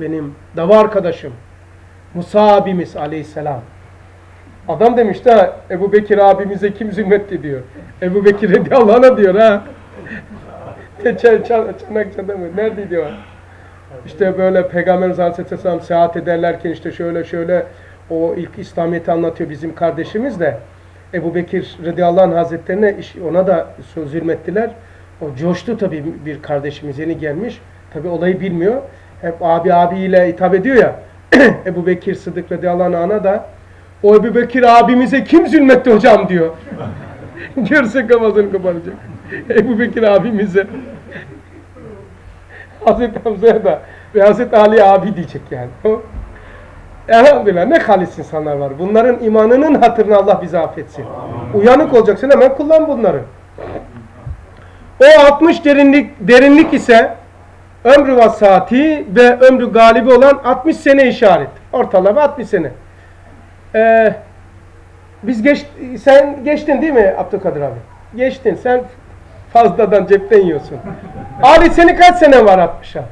Benim dava arkadaşım. Musa abimiz aleyhisselam. Adam demiş de Ebu Bekir abimize kim zimmetti diyor. Ebu Bekir dedi Allah'ına diyor ha. Çan, çan, Çanakkale'de mi? Nerede diyor. İşte böyle Peygamber Aleyhisselam seyahat ederlerken işte şöyle şöyle o ilk İslamiyet'i anlatıyor bizim kardeşimiz de. Ebu Bekir radıyallahu anh hazretlerine ona da söz zulmettiler. O coştu tabii bir kardeşimiz yeni gelmiş. Tabii olayı bilmiyor. Hep abi abiyle hitap ediyor ya. Ebu Bekir Sıddık radıyallahu anh'a da o Ebu Bekir abimize kim zulmetti hocam diyor. Görse kafasını kapanacak. Ebu Bekir abimize. Hazreti Hamza'ya da ve Hazreti Ali abi diyecek yani. Elhamdülillah ne halis insanlar var. Bunların imanının hatırına Allah bizi affetsin. Uyanık olacaksın hemen kullan bunları. O 60 derinlik, derinlik ise ömrü vasati ve ömrü galibi olan 60 sene işaret. Ortalama 60 sene. Ee, biz geç, sen geçtin değil mi Abdülkadir abi? Geçtin. Sen fazladan cepten yiyorsun. Ali senin kaç sene var 60'a?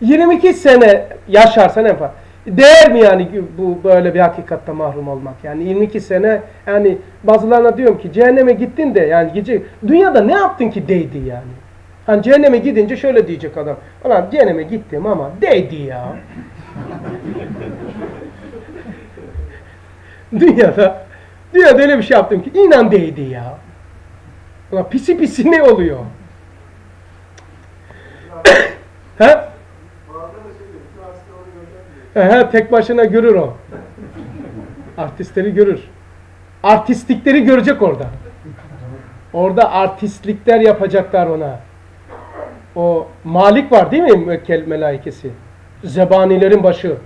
22 sene yaşarsan en fazla. Değer mi yani bu böyle bir hakikatte mahrum olmak? Yani 22 sene yani bazılarına diyorum ki cehenneme gittin de yani gece dünyada ne yaptın ki değdi yani? Hani cehenneme gidince şöyle diyecek adam. Ulan cehenneme gittim ama değdi ya. dünyada dünyada öyle bir şey yaptım ki inan değdi ya. Ulan pisi pisi ne oluyor? He? Diyor. Ehe, tek başına görür o. Artistleri görür. Artistlikleri görecek orada. Orada artistlikler yapacaklar ona. O Malik var değil mi Mekkel melaikesi? Zebanilerin başı.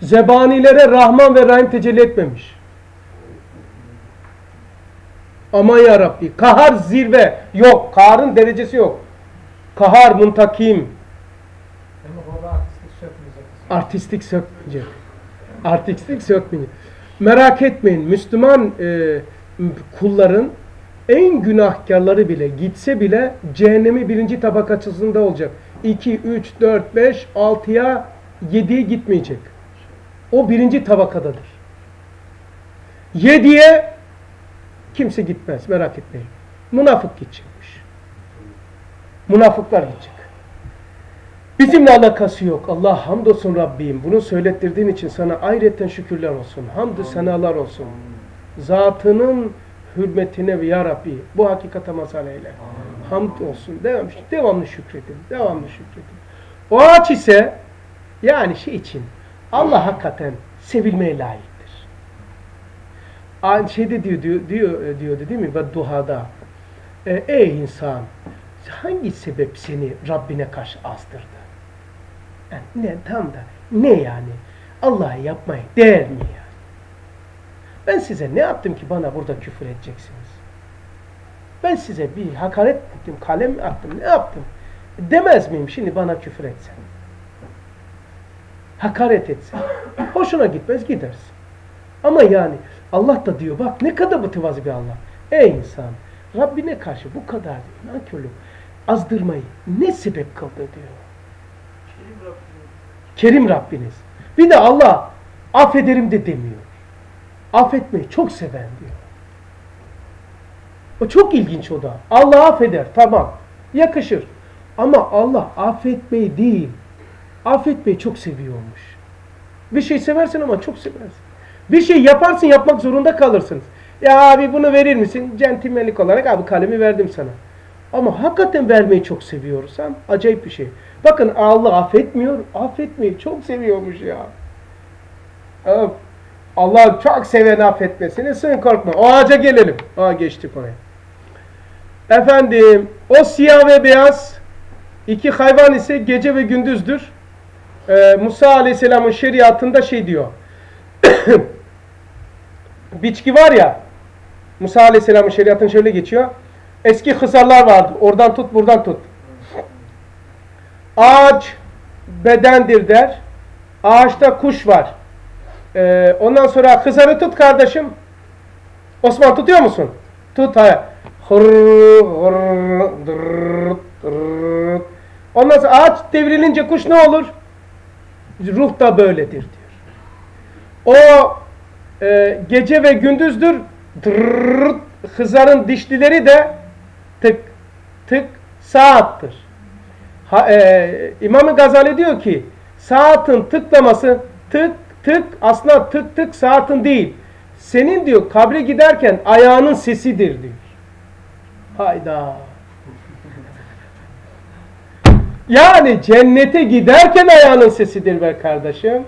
Zebanilere Rahman ve Rahim tecelli etmemiş. Aman ya Rabbi. Kahar zirve. Yok. Kahar'ın derecesi yok. Kahar muntakim. Artistlik sökmeyecek. Artistlik sökmeyecek. Merak etmeyin Müslüman e, kulların en günahkarları bile gitse bile cehennemi birinci tabak açısında olacak. 2, 3, 4, 5, 6'ya 7'ye gitmeyecek. O birinci tabakadadır. 7'ye kimse gitmez merak etmeyin. Münafık gidecekmiş. Münafıklar gidecek. Bizimle alakası yok. Allah hamdolsun Rabbim. Bunu söylettirdiğin için sana ayrıca şükürler olsun. Hamdü senalar olsun. Zatının hürmetine ve ya Rabbi bu hakikate mazhar eyle. Hamd olsun. Devam, devamlı şükredin. Devamlı şükredin. O ağaç ise yani şey için Allah hakikaten sevilmeye layıktır. Aynı şeyde diyor, diyor, diyor, diyordu değil mi? Ve duhada. E, ey insan hangi sebep seni Rabbine karşı azdırdı? Yani ne tam da ne yani? Allah'a yapmaya değer mi yani? Ben size ne yaptım ki bana burada küfür edeceksiniz? Ben size bir hakaret ettim, kalem attım, ne yaptım? Demez miyim şimdi bana küfür etsen? Hakaret etsen. Hoşuna gitmez gidersin. Ama yani Allah da diyor bak ne kadar mütevazı bir Allah. Ey insan Rabbine karşı bu kadar diyor, nankörlük azdırmayı ne sebep kıldı diyor. Kerim Rabbim. Kerim Rabbiniz. Bir de Allah affederim de demiyor. Affetmeyi çok seven diyor. O çok ilginç o da. Allah affeder tamam. Yakışır. Ama Allah affetmeyi değil. Affetmeyi çok seviyormuş. Bir şey seversin ama çok seversin. Bir şey yaparsın yapmak zorunda kalırsınız. Ya abi bunu verir misin? Centilmenlik olarak abi kalemi verdim sana. Ama hakikaten vermeyi çok seviyoruz. Ha? Acayip bir şey. Bakın Allah affetmiyor, affetmeyi çok seviyormuş ya. Evet. Allah çok seven affetmesini sığın korkma. O ağaca gelelim. Aa geçtik oraya. Efendim o siyah ve beyaz iki hayvan ise gece ve gündüzdür. Ee, Musa Aleyhisselam'ın şeriatında şey diyor. Biçki var ya Musa Aleyhisselam'ın şeriatın şöyle geçiyor. Eski hısarlar vardı. Oradan tut buradan tut. Ağaç bedendir der. Ağaçta kuş var. Ee, ondan sonra hısarı tut kardeşim. Osman tutuyor musun? Tut ha. Ondan sonra ağaç devrilince kuş ne olur? Ruh da böyledir diyor. O e, gece ve gündüzdür. Dırr, hızarın dişlileri de tık tık saattır. Ha, e, İmam Gazali diyor ki saatin tıklaması tık tık aslında tık tık saatin değil. senin diyor kabre giderken ayağının sesidir diyor. Hayda. Yani cennete giderken ayağının sesidir be kardeşim.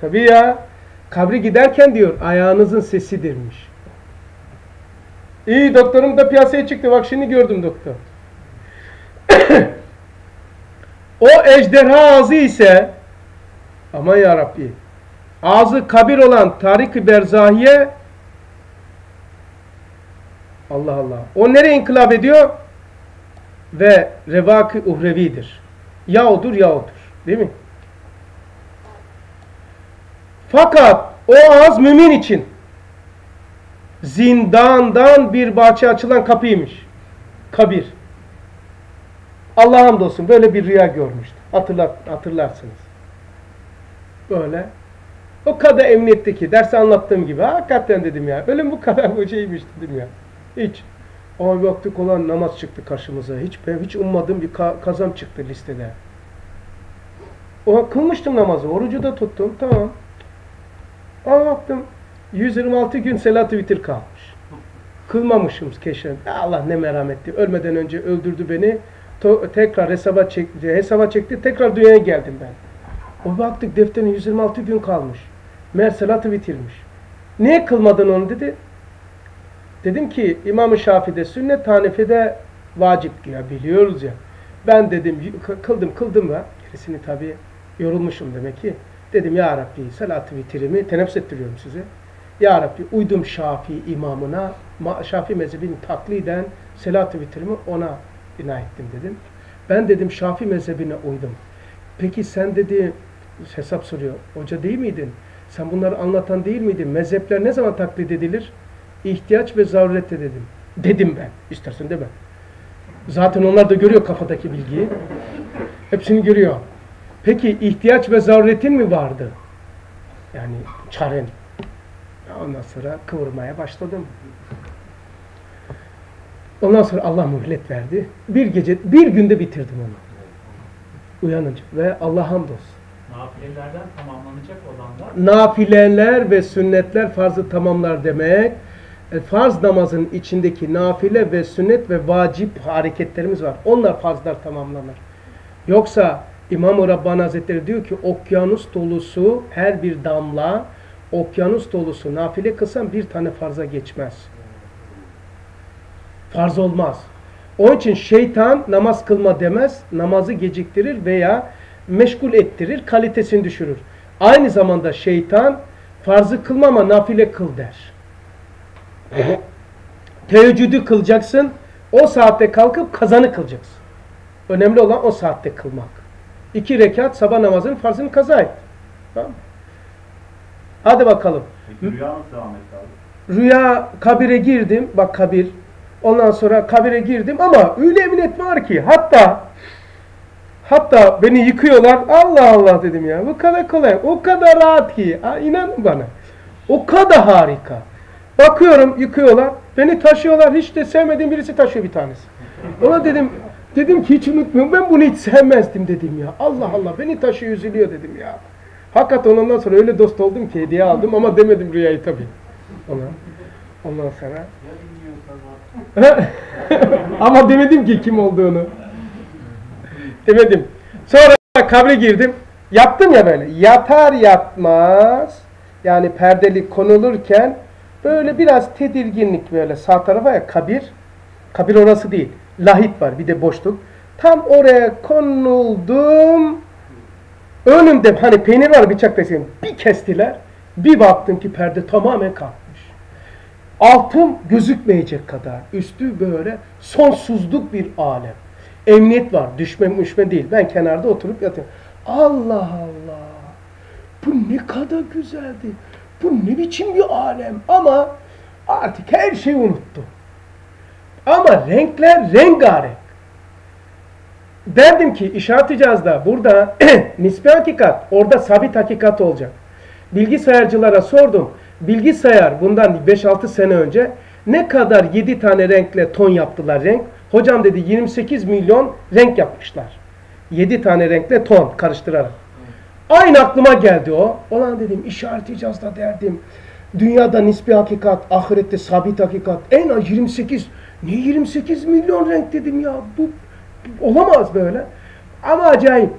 Tabii ya. Kabre giderken diyor ayağınızın sesidirmiş. İyi doktorum da piyasaya çıktı. Bak şimdi gördüm doktor. o ejderha ağzı ise ama ya Rabbi ağzı kabir olan Tarik-i Berzahiye Allah Allah. O nereye inkılap ediyor? Ve revaki uhrevidir. Ya odur ya odur. Değil mi? Fakat o ağız mümin için zindandan bir bahçe açılan kapıymış. Kabir. Allah'a hamdolsun böyle bir rüya görmüştüm. Hatırlat, hatırlarsınız. Böyle. O kadar emniyetteki dersi anlattığım gibi. Hakikaten dedim ya. Ölüm bu kadar bu şeymiş dedim ya. Hiç. Ama baktık olan namaz çıktı karşımıza. Hiç ben hiç ummadığım bir ka kazan çıktı listede. O kılmıştım namazı. Orucu da tuttum. Tamam. Ama baktım 126 gün selat-ı vitir kalmış. Kılmamışım keşke. Allah ne merhametli. Ölmeden önce öldürdü beni. To tekrar hesaba çekti. Hesaba çekti. Tekrar dünyaya geldim ben. O baktık defterin 126 gün kalmış. Meğer selat-ı vitirmiş. Niye kılmadın onu dedi. Dedim ki İmam-ı Şafii'de sünnet Hanefi'de vacip ya biliyoruz ya. Ben dedim kıldım kıldım ya. Gerisini tabii yorulmuşum demek ki. Dedim ya Rabbi salat-ı vitirimi teneffüs ettiriyorum size. Ya Rabbi uydum Şafii imamına, Şafii mezhebini takliden salat-ı vitrimi ona bina ettim dedim. Ben dedim Şafii mezhebine uydum. Peki sen dedi hesap soruyor. Hoca değil miydin? Sen bunları anlatan değil miydin? Mezhepler ne zaman taklit edilir? İhtiyaç ve zarurette dedim. Dedim ben. İstersen de ben. Zaten onlar da görüyor kafadaki bilgiyi. Hepsini görüyor. Peki ihtiyaç ve zaruretin mi vardı? Yani çaren. Ondan sonra kıvırmaya başladım. Ondan sonra Allah muhlet verdi. Bir gece, bir günde bitirdim onu. Uyanınca. Ve Allah hamdolsun. Nafilelerden tamamlanacak olan da Nafileler ve sünnetler farzı tamamlar demek. E, farz namazın içindeki nafile ve sünnet ve vacip hareketlerimiz var. Onlar farzlar tamamlanır. Yoksa İmam-ı Rabbani Hazretleri diyor ki okyanus dolusu her bir damla okyanus dolusu nafile kılsan bir tane farza geçmez. Farz olmaz. Onun için şeytan namaz kılma demez, namazı geciktirir veya meşgul ettirir, kalitesini düşürür. Aynı zamanda şeytan farzı kılmama nafile kıl der. Teheccüdü kılacaksın, o saatte kalkıp kazanı kılacaksın. Önemli olan o saatte kılmak. İki rekat sabah namazının farzını kaza et. Tamam Hadi bakalım. Peki rüya nasıl devam etti abi? Rüya kabire girdim. Bak kabir. Ondan sonra kabire girdim ama öyle eminet var ki hatta hatta beni yıkıyorlar. Allah Allah dedim ya. Bu kadar kolay. O kadar rahat ki. Ha, inanın bana. O kadar harika. Bakıyorum yıkıyorlar. Beni taşıyorlar. Hiç de sevmediğim birisi taşıyor bir tanesi. Ona dedim dedim ki hiç unutmuyorum. Ben bunu hiç sevmezdim dedim ya. Allah Allah beni taşıyor üzülüyor dedim ya. Hakikaten ondan sonra öyle dost oldum ki hediye aldım ama demedim rüyayı tabii. Ona. Ondan sonra. ama demedim ki kim olduğunu. Demedim. Sonra kabre girdim. Yattım ya böyle. Yatar yatmaz. Yani perdeli konulurken böyle biraz tedirginlik böyle sağ tarafa ya kabir. Kabir orası değil. Lahit var bir de boşluk. Tam oraya konuldum. Önümde hani peynir var bıçak deseyim bir kestiler. Bir baktım ki perde tamamen kalkmış. Altım gözükmeyecek kadar. Üstü böyle sonsuzluk bir alem. Emniyet var. Düşme müşme değil. Ben kenarda oturup yatıyorum. Allah Allah. Bu ne kadar güzeldi. Bu ne biçim bir alem. Ama artık her şeyi unuttum. Ama renkler rengarenk. Derdim ki işaret icazda burada nispi hakikat, orada sabit hakikat olacak. Bilgisayarcılara sordum. Bilgisayar bundan 5-6 sene önce ne kadar 7 tane renkle ton yaptılar renk? Hocam dedi 28 milyon renk yapmışlar. 7 tane renkle ton karıştırarak. Aynı aklıma geldi o. Olan dedim işaret icazda derdim. Dünyada nispi hakikat, ahirette sabit hakikat. En az 28. Ne 28 milyon renk dedim ya. Bu, bu olamaz böyle. Ama acayip.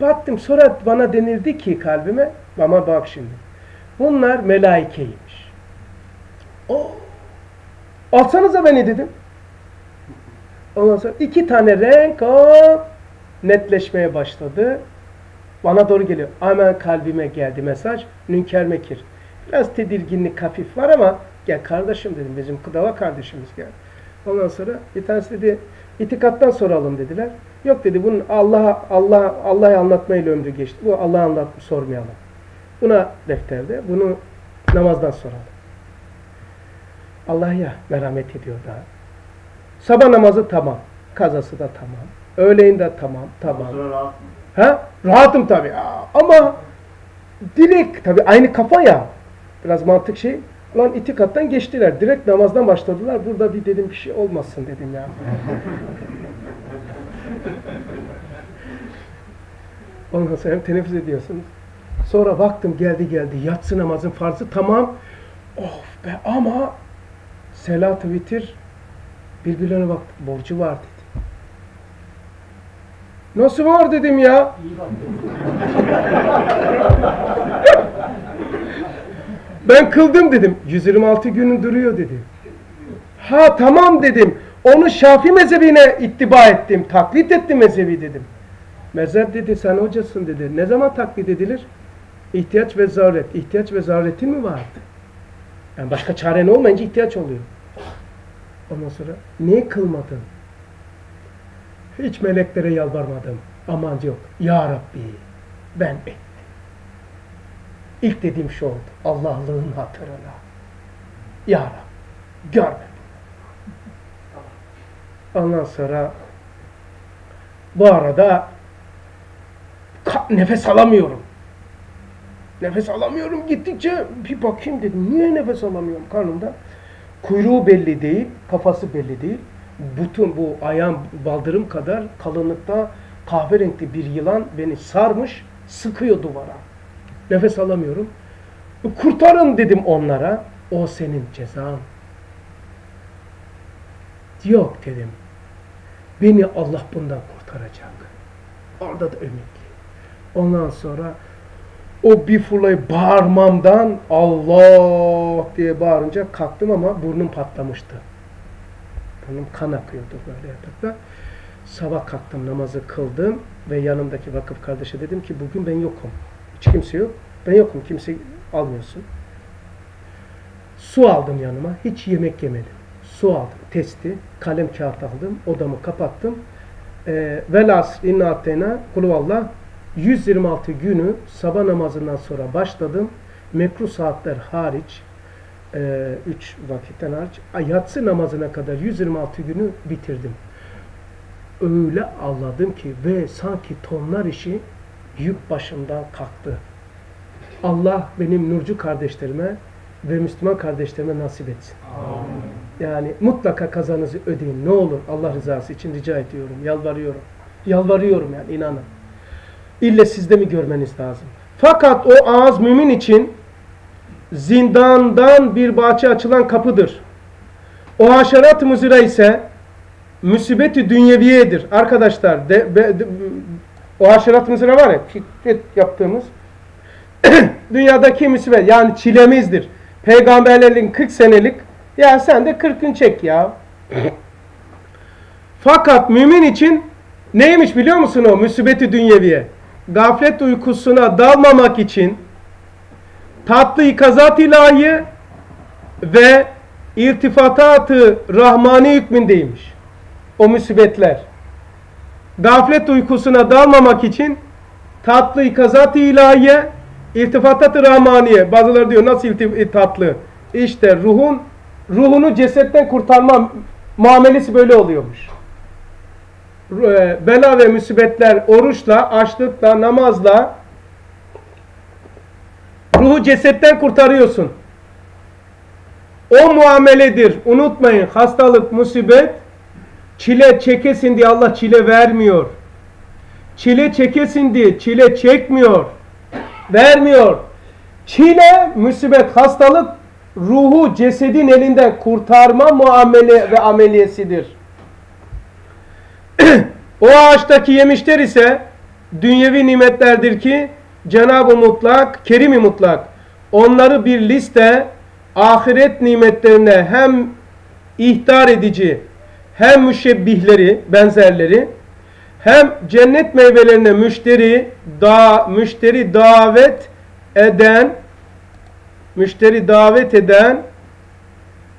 Baktım sonra bana denildi ki kalbime ama bak şimdi. Bunlar melaikeymiş. O Alsanıza beni dedim. Ondan sonra iki tane renk hop, netleşmeye başladı. Bana doğru geliyor. Hemen kalbime geldi mesaj. Nünker Mekir. Biraz tedirginlik hafif var ama gel kardeşim dedim. Bizim kıdava kardeşimiz geldi. Ondan sonra bir tanesi dedi itikattan soralım dediler. Yok dedi bunun Allah Allah Allah'ı anlatmayla ömrü geçti. Bu Allah'ı anlat sormayalım. Buna defterde bunu namazdan soralım. Allah ya merhamet ediyor daha. Sabah namazı tamam. Kazası da tamam. Öğleyin de tamam. Tamam. Rahat? Ha? Rahatım tabii. Ama direkt tabii aynı kafa ya. Biraz mantık şey. Lan itikattan geçtiler. Direkt namazdan başladılar. Burada bir dedim bir şey olmasın dedim ya. Ondan sonra hem teneffüs ediyorsunuz. Sonra baktım geldi geldi. Yatsı namazın farzı tamam. Of be ama selat-ı vitir birbirlerine bak borcu var dedi. Nasıl var dedim ya. ben kıldım dedim. 126 günün duruyor dedi. Ha tamam dedim. Onu Şafi mezhebine ittiba ettim. Taklit ettim mezhebi dedim. Mezhep dedi sen hocasın dedi. Ne zaman taklit edilir? İhtiyaç ve zaruret. İhtiyaç ve zaruretin mi vardı? Yani başka çaren olmayınca ihtiyaç oluyor. Ondan sonra niye kılmadın? Hiç meleklere yalvarmadım. Aman yok. Ya Rabbi ben ettim. İlk dediğim şu oldu. Allah'lığın hatırına. Ya Rabbi görme. Ondan sonra bu arada nefes alamıyorum. Nefes alamıyorum gittikçe bir bakayım dedim. Niye nefes alamıyorum karnımda? Kuyruğu belli değil, kafası belli değil. Bütün bu ayağım baldırım kadar kalınlıkta kahverengi bir yılan beni sarmış, sıkıyor duvara. Nefes alamıyorum. Kurtarın dedim onlara. O senin cezan. Yok dedim. Beni Allah bundan kurtaracak. Orada da ümitli. Ondan sonra o bir fırlayıp bağırmamdan Allah diye bağırınca kalktım ama burnum patlamıştı. Burnum kan akıyordu böyle yatakta. Sabah kalktım namazı kıldım ve yanımdaki vakıf kardeşe dedim ki bugün ben yokum. Hiç kimse yok. Ben yokum. Kimse almıyorsun. Su aldım yanıma. Hiç yemek yemedim. Su aldım. Testi. Kalem kağıt aldım. Odamı kapattım. Ee, Velas inna atteyna kuluvallah 126 günü sabah namazından sonra başladım. Mekruh saatler hariç 3 e, vakitten hariç yatsı namazına kadar 126 günü bitirdim. Öyle anladım ki ve sanki tonlar işi yük başımdan kalktı. Allah benim nurcu kardeşlerime ve Müslüman kardeşlerime nasip etsin. Amin. Yani mutlaka kazanızı ödeyin. Ne olur Allah rızası için rica ediyorum. Yalvarıyorum. Yalvarıyorum yani inanın. İlle sizde mi görmeniz lazım. Fakat o ağız mümin için zindandan bir bahçe açılan kapıdır. O haşerat muzira ise müsibeti dünyeviyedir. Arkadaşlar de, be, de, o haşerat muzira var ya yaptığımız dünyadaki musibet yani çilemizdir. Peygamberlerin 40 senelik ya sen de 40 gün çek ya. Fakat mümin için neymiş biliyor musun o musibeti dünyeviye? Gaflet uykusuna dalmamak için tatlı ikazat ilahi ve irtifatatı rahmani hükmündeymiş. O musibetler. Gaflet uykusuna dalmamak için tatlı ikazat ilahiye irtifatat-ı rahmaniye. Bazıları diyor nasıl iltif tatlı? İşte ruhun ruhunu cesetten kurtarma muamelesi böyle oluyormuş. Bela ve musibetler oruçla, açlıkla, namazla ruhu cesetten kurtarıyorsun. O muameledir. Unutmayın hastalık, musibet çile çekesin diye Allah çile vermiyor. Çile çekesin diye çile çekmiyor. Vermiyor. Çile, musibet, hastalık ruhu cesedin elinden kurtarma muamele ve ameliyesidir. O ağaçtaki yemişler ise dünyevi nimetlerdir ki Cenab-ı Mutlak, Kerim-i Mutlak onları bir liste ahiret nimetlerine hem ihtar edici hem müşebbihleri, benzerleri hem cennet meyvelerine müşteri da müşteri davet eden müşteri davet eden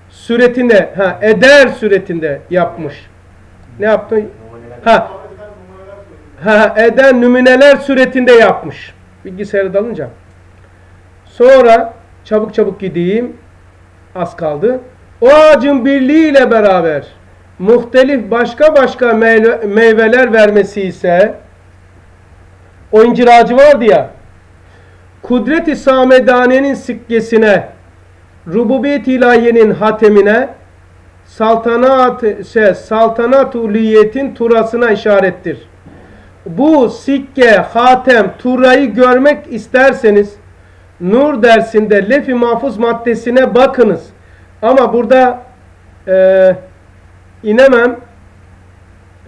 suretinde ha eder suretinde yapmış. Ne yaptı? Ha ha eden nümuneler suretinde yapmış. Bilgisayarı dalınca. Sonra çabuk çabuk gideyim. Az kaldı. O ağacın birliğiyle beraber muhtelif başka başka meyve- meyveler vermesi ise o incir ağacı vardı ya kudret-i samedanenin sikkesine rububiyet ilahiyenin hatemine saltanat şey, saltanat uliyetin turasına işarettir. Bu sikke, hatem, turayı görmek isterseniz Nur dersinde lef-i mahfuz maddesine bakınız. Ama burada e, inemem.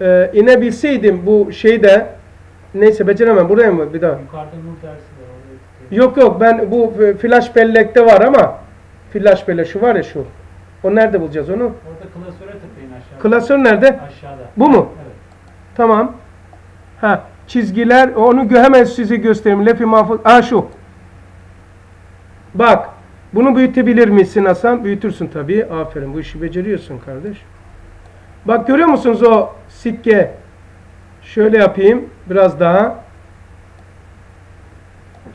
E, inebilseydim bu şeyde neyse beceremem. Buraya mı? Bir daha. Yukarıda nur dersi var. Yok yok ben bu flash bellekte var ama flash bellek şu var ya şu. O nerede bulacağız onu? Orada klasöre tıklayın aşağıda. Klasör nerede? Aşağıda. Bu mu? Evet. Tamam. Ha çizgiler onu hemen size göstereyim. Lef-i mahfuz. Aa şu. Bak. Bunu büyütebilir misin Hasan? Büyütürsün tabii. Aferin. Bu işi beceriyorsun kardeş. Bak görüyor musunuz o sikke? Şöyle yapayım. Biraz daha.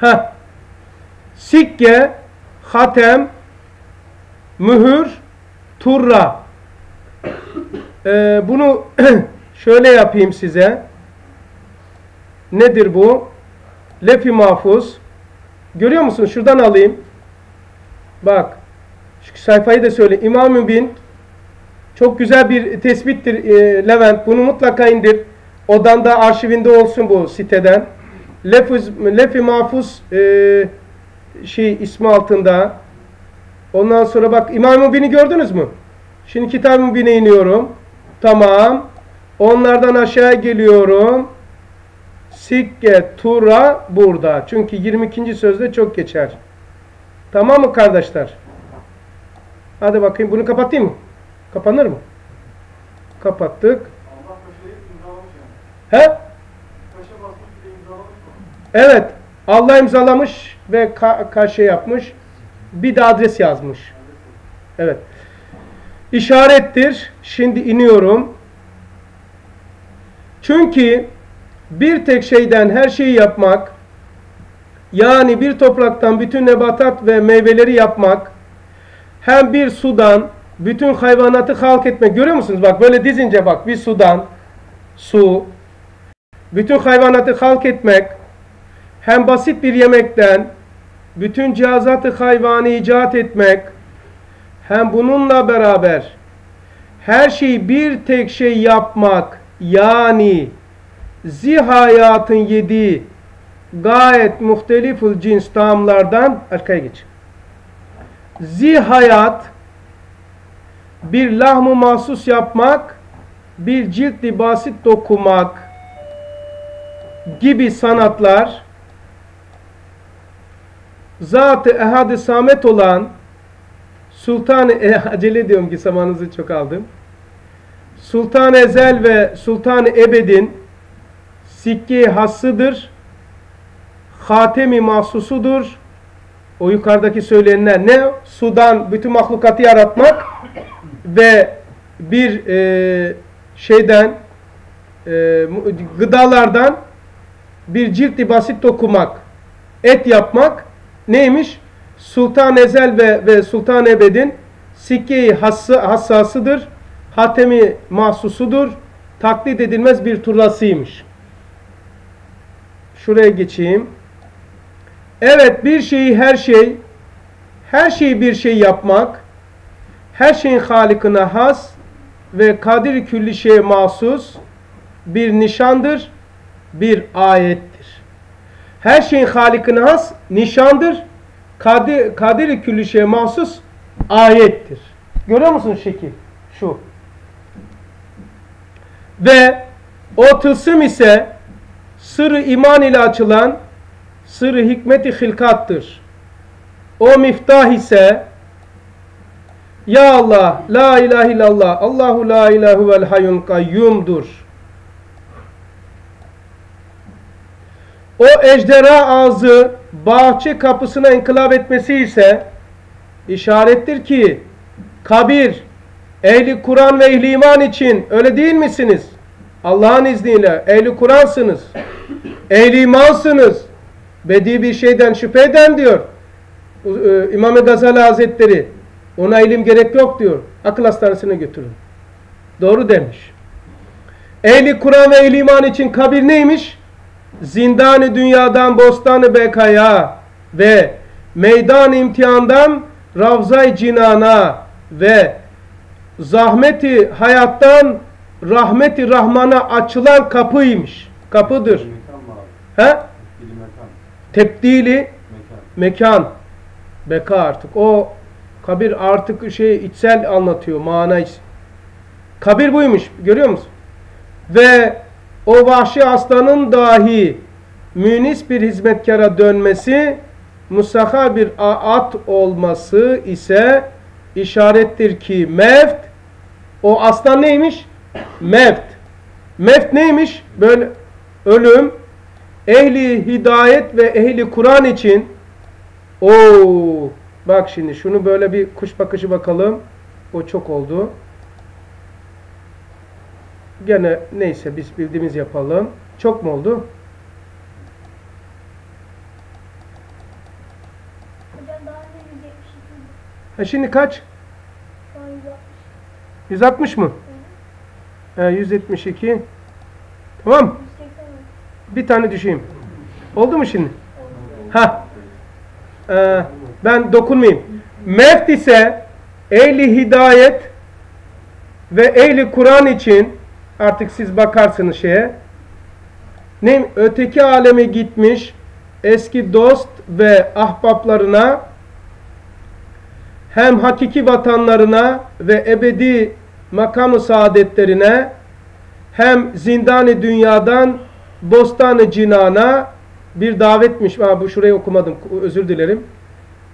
Ha. Sikke, hatem, mühür, turra. Ee, bunu şöyle yapayım size. Nedir bu? Lefi mahfuz. Görüyor musunuz? Şuradan alayım. Bak. Şu sayfayı da söyle. İmam Mübin çok güzel bir tespittir e, Levent. Bunu mutlaka indir. Odanda arşivinde olsun bu siteden. Lefuz, Lefi mahfuz e, şey ismi altında. Ondan sonra bak İmam Mübin'i gördünüz mü? Şimdi Kitab-ı Mübin'e iniyorum. Tamam. Onlardan aşağı geliyorum. Sikke, tura burada. Çünkü 22. sözde çok geçer. Tamam mı kardeşler? Hadi bakayım. Bunu kapatayım mı? Kapanır mı? Kapattık. He? Evet. Allah imzalamış ve ka kaşe yapmış. Bir de adres yazmış. Evet. İşarettir. Şimdi iniyorum. Çünkü bir tek şeyden her şeyi yapmak, yani bir topraktan bütün nebatat ve meyveleri yapmak, hem bir sudan bütün hayvanatı halk etmek. Görüyor musunuz? Bak böyle dizince bak bir sudan su, bütün hayvanatı halk etmek, hem basit bir yemekten bütün cihazatı hayvanı icat etmek, hem bununla beraber her şeyi bir tek şey yapmak, yani zihayatın yediği gayet muhteliful cins tamlardan arkaya geç. Zihayat bir lahmı mahsus yapmak, bir cildi basit dokumak gibi sanatlar zat-ı ehad-ı samet olan Sultan-ı e, acele ediyorum ki zamanınızı çok aldım. Sultan-ı Ezel ve Sultan-ı Ebed'in sikki hassıdır. Hatemi mahsusudur. O yukarıdaki söylenenler ne? Sudan bütün mahlukatı yaratmak ve bir e, şeyden e, gıdalardan bir cildi basit dokumak, et yapmak neymiş? Sultan Ezel ve, ve Sultan Ebed'in sikke hassı, hassasıdır. Hatemi mahsusudur. Taklit edilmez bir turlasıymış. Şuraya geçeyim. Evet bir şeyi her şey, her şeyi bir şey yapmak, her şeyin halikına has ve kadir külli şeye mahsus bir nişandır, bir ayettir. Her şeyin halikine has nişandır, kadir, kadir külli şeye mahsus ayettir. Görüyor musunuz şekil? Şu. Ve o tılsım ise sırrı iman ile açılan sırrı hikmeti hilkattır. O miftah ise Ya Allah, La ilahe illallah, Allahu la ilahu vel hayyun kayyumdur. O ejderha ağzı bahçe kapısına inkılap etmesi ise işarettir ki kabir ehli Kur'an ve ehli iman için öyle değil misiniz? Allah'ın izniyle ehli Kur'ansınız. Ehli imansınız. Bedi bir şeyden şüphe eden diyor. e, İmam Gazali Hazretleri ona ilim gerek yok diyor. Akıl hastanesine götürün. Doğru demiş. Ehli Kur'an ve ehli iman için kabir neymiş? Zindanı dünyadan bostanı bekaya ve meydan imtihandan ravzay cinana ve zahmeti hayattan rahmeti rahmana açılan kapıymış. Kapıdır. Mekan? He? Tebdili Mekan. mekan. Beka artık. O kabir artık şey içsel anlatıyor. Mana iç- Kabir buymuş. Görüyor musun? Ve o vahşi aslanın dahi münis bir hizmetkara dönmesi musaha bir at olması ise işarettir ki mevt o aslan neymiş? Mevt. Mevt neymiş? Böyle ölüm ehli hidayet ve ehli Kur'an için o bak şimdi şunu böyle bir kuş bakışı bakalım. O çok oldu. Gene neyse biz bildiğimiz yapalım. Çok mu oldu? Hocam daha önce 172 Ha şimdi kaç? şu an 160. 160 mı? He, 172. Tamam. 180 oldu. Bir tane düşeyim. Oldu mu şimdi? Ha. Ee, ben dokunmayayım. Mevt ise ehli hidayet ve ehli Kur'an için artık siz bakarsınız şeye. Ne öteki aleme gitmiş eski dost ve ahbaplarına hem hakiki vatanlarına ve ebedi makamı saadetlerine hem zindanı dünyadan bostanı cinana bir davetmiş. Ha, bu şurayı okumadım. Özür dilerim.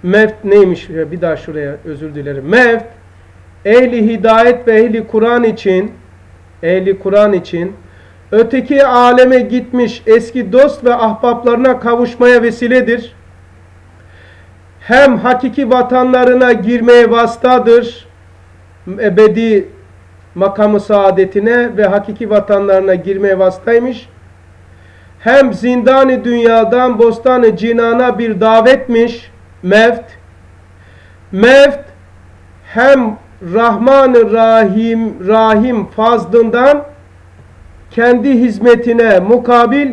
Mevt neymiş? Bir daha şuraya özür dilerim. Mevt ehli hidayet ve ehli Kur'an için ehli Kur'an için öteki aleme gitmiş eski dost ve ahbaplarına kavuşmaya vesiledir. Hem hakiki vatanlarına girmeye vasıtadır. Ebedi makamı saadetine ve hakiki vatanlarına girmeye vasıtaymış. Hem zindanı dünyadan bostanı cinana bir davetmiş mevt. Mevt hem Rahman-ı Rahim Rahim fazlından kendi hizmetine mukabil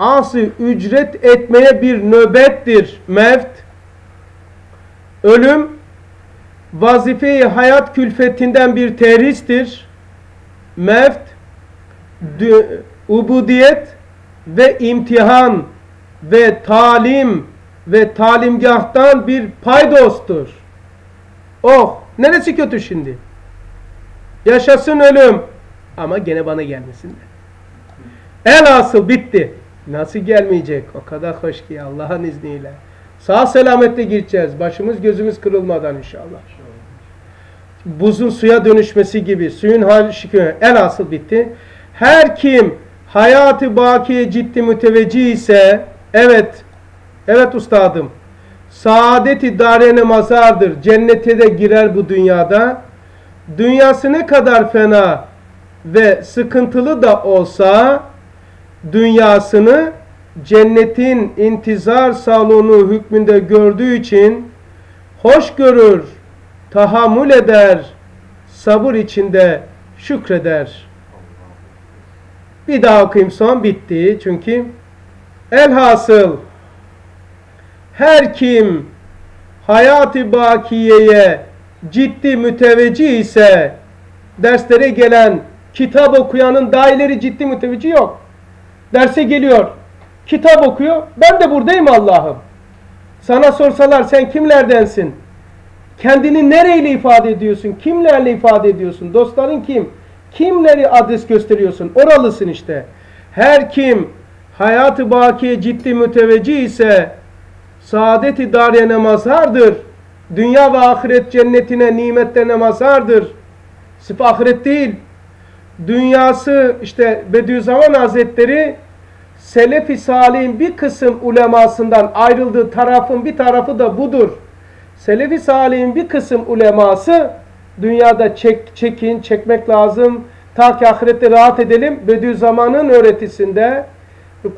ası ücret etmeye bir nöbettir mevt. Ölüm vazife-i hayat külfetinden bir terhistir. Mevt, ubudiyet ve imtihan ve talim ve talimgahtan bir paydostur. Oh, neresi kötü şimdi? Yaşasın ölüm. Ama gene bana gelmesin de. Elhasıl bitti. Nasıl gelmeyecek? O kadar hoş ki Allah'ın izniyle. Sağ selametle gireceğiz. Başımız gözümüz kırılmadan inşallah. Buzun suya dönüşmesi gibi. Suyun hal şükür. Elhasıl bitti. Her kim hayatı bakiye ciddi müteveccih ise evet evet ustadım saadeti darene mazardır. Cennete de girer bu dünyada. Dünyası ne kadar fena ve sıkıntılı da olsa dünyasını cennetin intizar salonu hükmünde gördüğü için hoş görür, tahammül eder, sabır içinde şükreder. Bir daha okuyayım son bitti çünkü elhasıl her kim hayat-ı bakiyeye ciddi müteveccih ise derslere gelen kitap okuyanın daileri ciddi müteveccih yok. Derse geliyor. Kitap okuyor. Ben de buradayım Allah'ım. Sana sorsalar sen kimlerdensin? Kendini nereyle ifade ediyorsun? Kimlerle ifade ediyorsun? Dostların kim? Kimleri adres gösteriyorsun? Oralısın işte. Her kim hayatı bakiye ciddi müteveccih ise saadeti dariyene mazhardır. Dünya ve ahiret cennetine, nimetlerine mazhardır. Sırf ahiret değil. Dünyası işte Bediüzzaman Hazretleri Selefi Salih'in bir kısım ulemasından ayrıldığı tarafın bir tarafı da budur. Selefi Salih'in bir kısım uleması dünyada çek, çekin, çekmek lazım. Ta ki ahirette rahat edelim. Bediüzzaman'ın öğretisinde,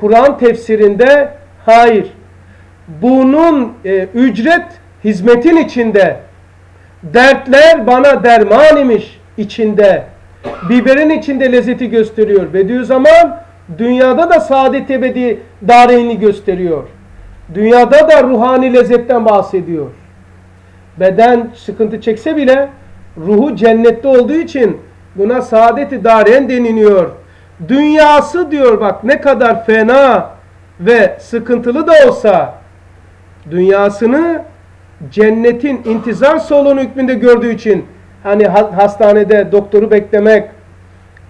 Kur'an tefsirinde hayır. Bunun e, ücret hizmetin içinde. Dertler bana derman imiş içinde. Biberin içinde lezzeti gösteriyor. Bediüzzaman dünyada da saadet ebedi dareyni gösteriyor. Dünyada da ruhani lezzetten bahsediyor. Beden sıkıntı çekse bile ruhu cennette olduğu için buna saadeti daren deniliyor. Dünyası diyor bak ne kadar fena ve sıkıntılı da olsa dünyasını cennetin intizar salonu hükmünde gördüğü için hani hastanede doktoru beklemek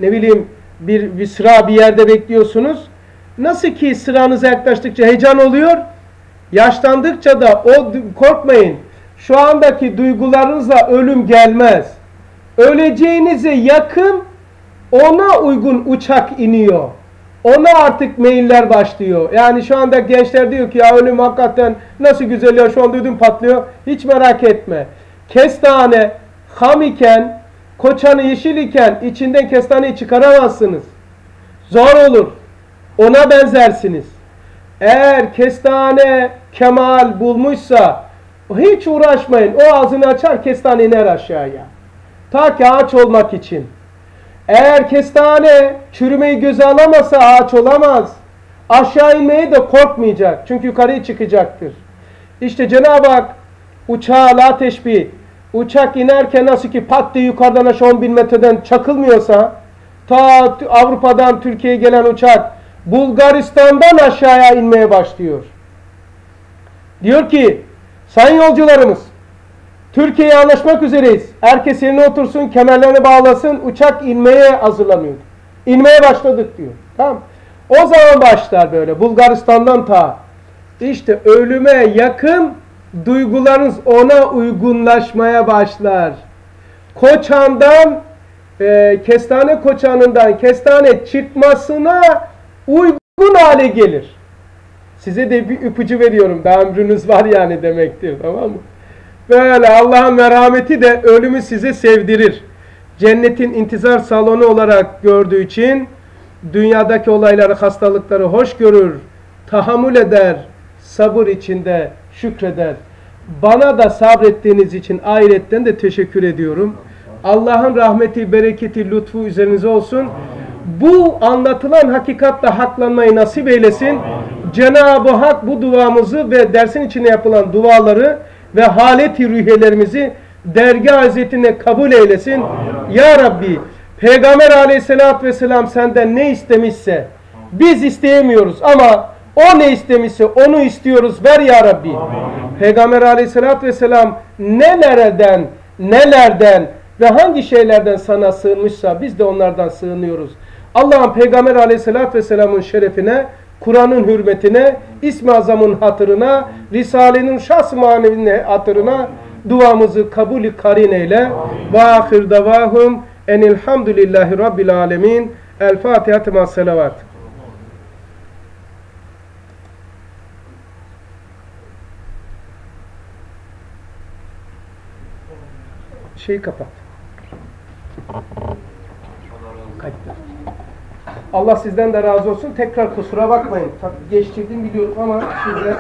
ne bileyim bir, bir sıra bir yerde bekliyorsunuz. Nasıl ki sıranıza yaklaştıkça heyecan oluyor. Yaşlandıkça da o korkmayın. Şu andaki duygularınızla ölüm gelmez. Öleceğinize yakın ona uygun uçak iniyor. Ona artık mailler başlıyor. Yani şu anda gençler diyor ki ya ölüm hakikaten nasıl güzel ya şu anda ödüm patlıyor. Hiç merak etme. Kestane ham iken, koçanı yeşil iken içinden kestaneyi çıkaramazsınız. Zor olur. Ona benzersiniz. Eğer kestane kemal bulmuşsa hiç uğraşmayın. O ağzını açar kestane iner aşağıya. Ta ki ağaç olmak için. Eğer kestane çürümeyi göze alamasa ağaç olamaz. Aşağı inmeye de korkmayacak. Çünkü yukarıya çıkacaktır. İşte Cenab-ı Hak uçağa la teşbih. Uçak inerken nasıl ki pat diye yukarıdan aşağı 10 bin metreden çakılmıyorsa ta Avrupa'dan Türkiye'ye gelen uçak Bulgaristan'dan aşağıya inmeye başlıyor. Diyor ki sayın yolcularımız Türkiye'ye anlaşmak üzereyiz. Herkes yerine otursun, kemerlerini bağlasın, uçak inmeye hazırlanıyor. İnmeye başladık diyor. Tamam. O zaman başlar böyle Bulgaristan'dan ta. İşte ölüme yakın duygularınız ona uygunlaşmaya başlar. Koçandan, e, kestane koçanından kestane çıkmasına uygun hale gelir. Size de bir ipucu veriyorum. Daha ömrünüz var yani demektir. Tamam mı? Böyle Allah'ın merhameti de ölümü size sevdirir. Cennetin intizar salonu olarak gördüğü için dünyadaki olayları, hastalıkları hoş görür, tahammül eder, sabır içinde şükreder. Bana da sabrettiğiniz için ahiretten de teşekkür ediyorum. Allah'ın rahmeti, bereketi, lütfu üzerinize olsun. Bu anlatılan hakikatla haklanmayı nasip eylesin. Cenab-ı Hak bu duamızı ve dersin içinde yapılan duaları ve haleti rühiyelerimizi dergah hazretine kabul eylesin. Amin. Ya Rabbi Peygamber aleyhissalatü vesselam senden ne istemişse biz isteyemiyoruz ama o ne istemişse onu istiyoruz ver ya Rabbi. Amin. Peygamber aleyhissalatü vesselam nelerden nelerden ve hangi şeylerden sana sığınmışsa biz de onlardan sığınıyoruz. Allah'ın Peygamber aleyhissalatü vesselamın şerefine Kur'an'ın hürmetine, İsmi Azam'ın hatırına, Risale'nin şahs manevinin hatırına duamızı kabulü karin eyle. Ve ahir davahum enilhamdülillahi rabbil alemin. El Fatiha ma selavat. Şeyi kapat. Allah sizden de razı olsun. Tekrar kusura bakmayın. Geçtirdim biliyorum ama sizler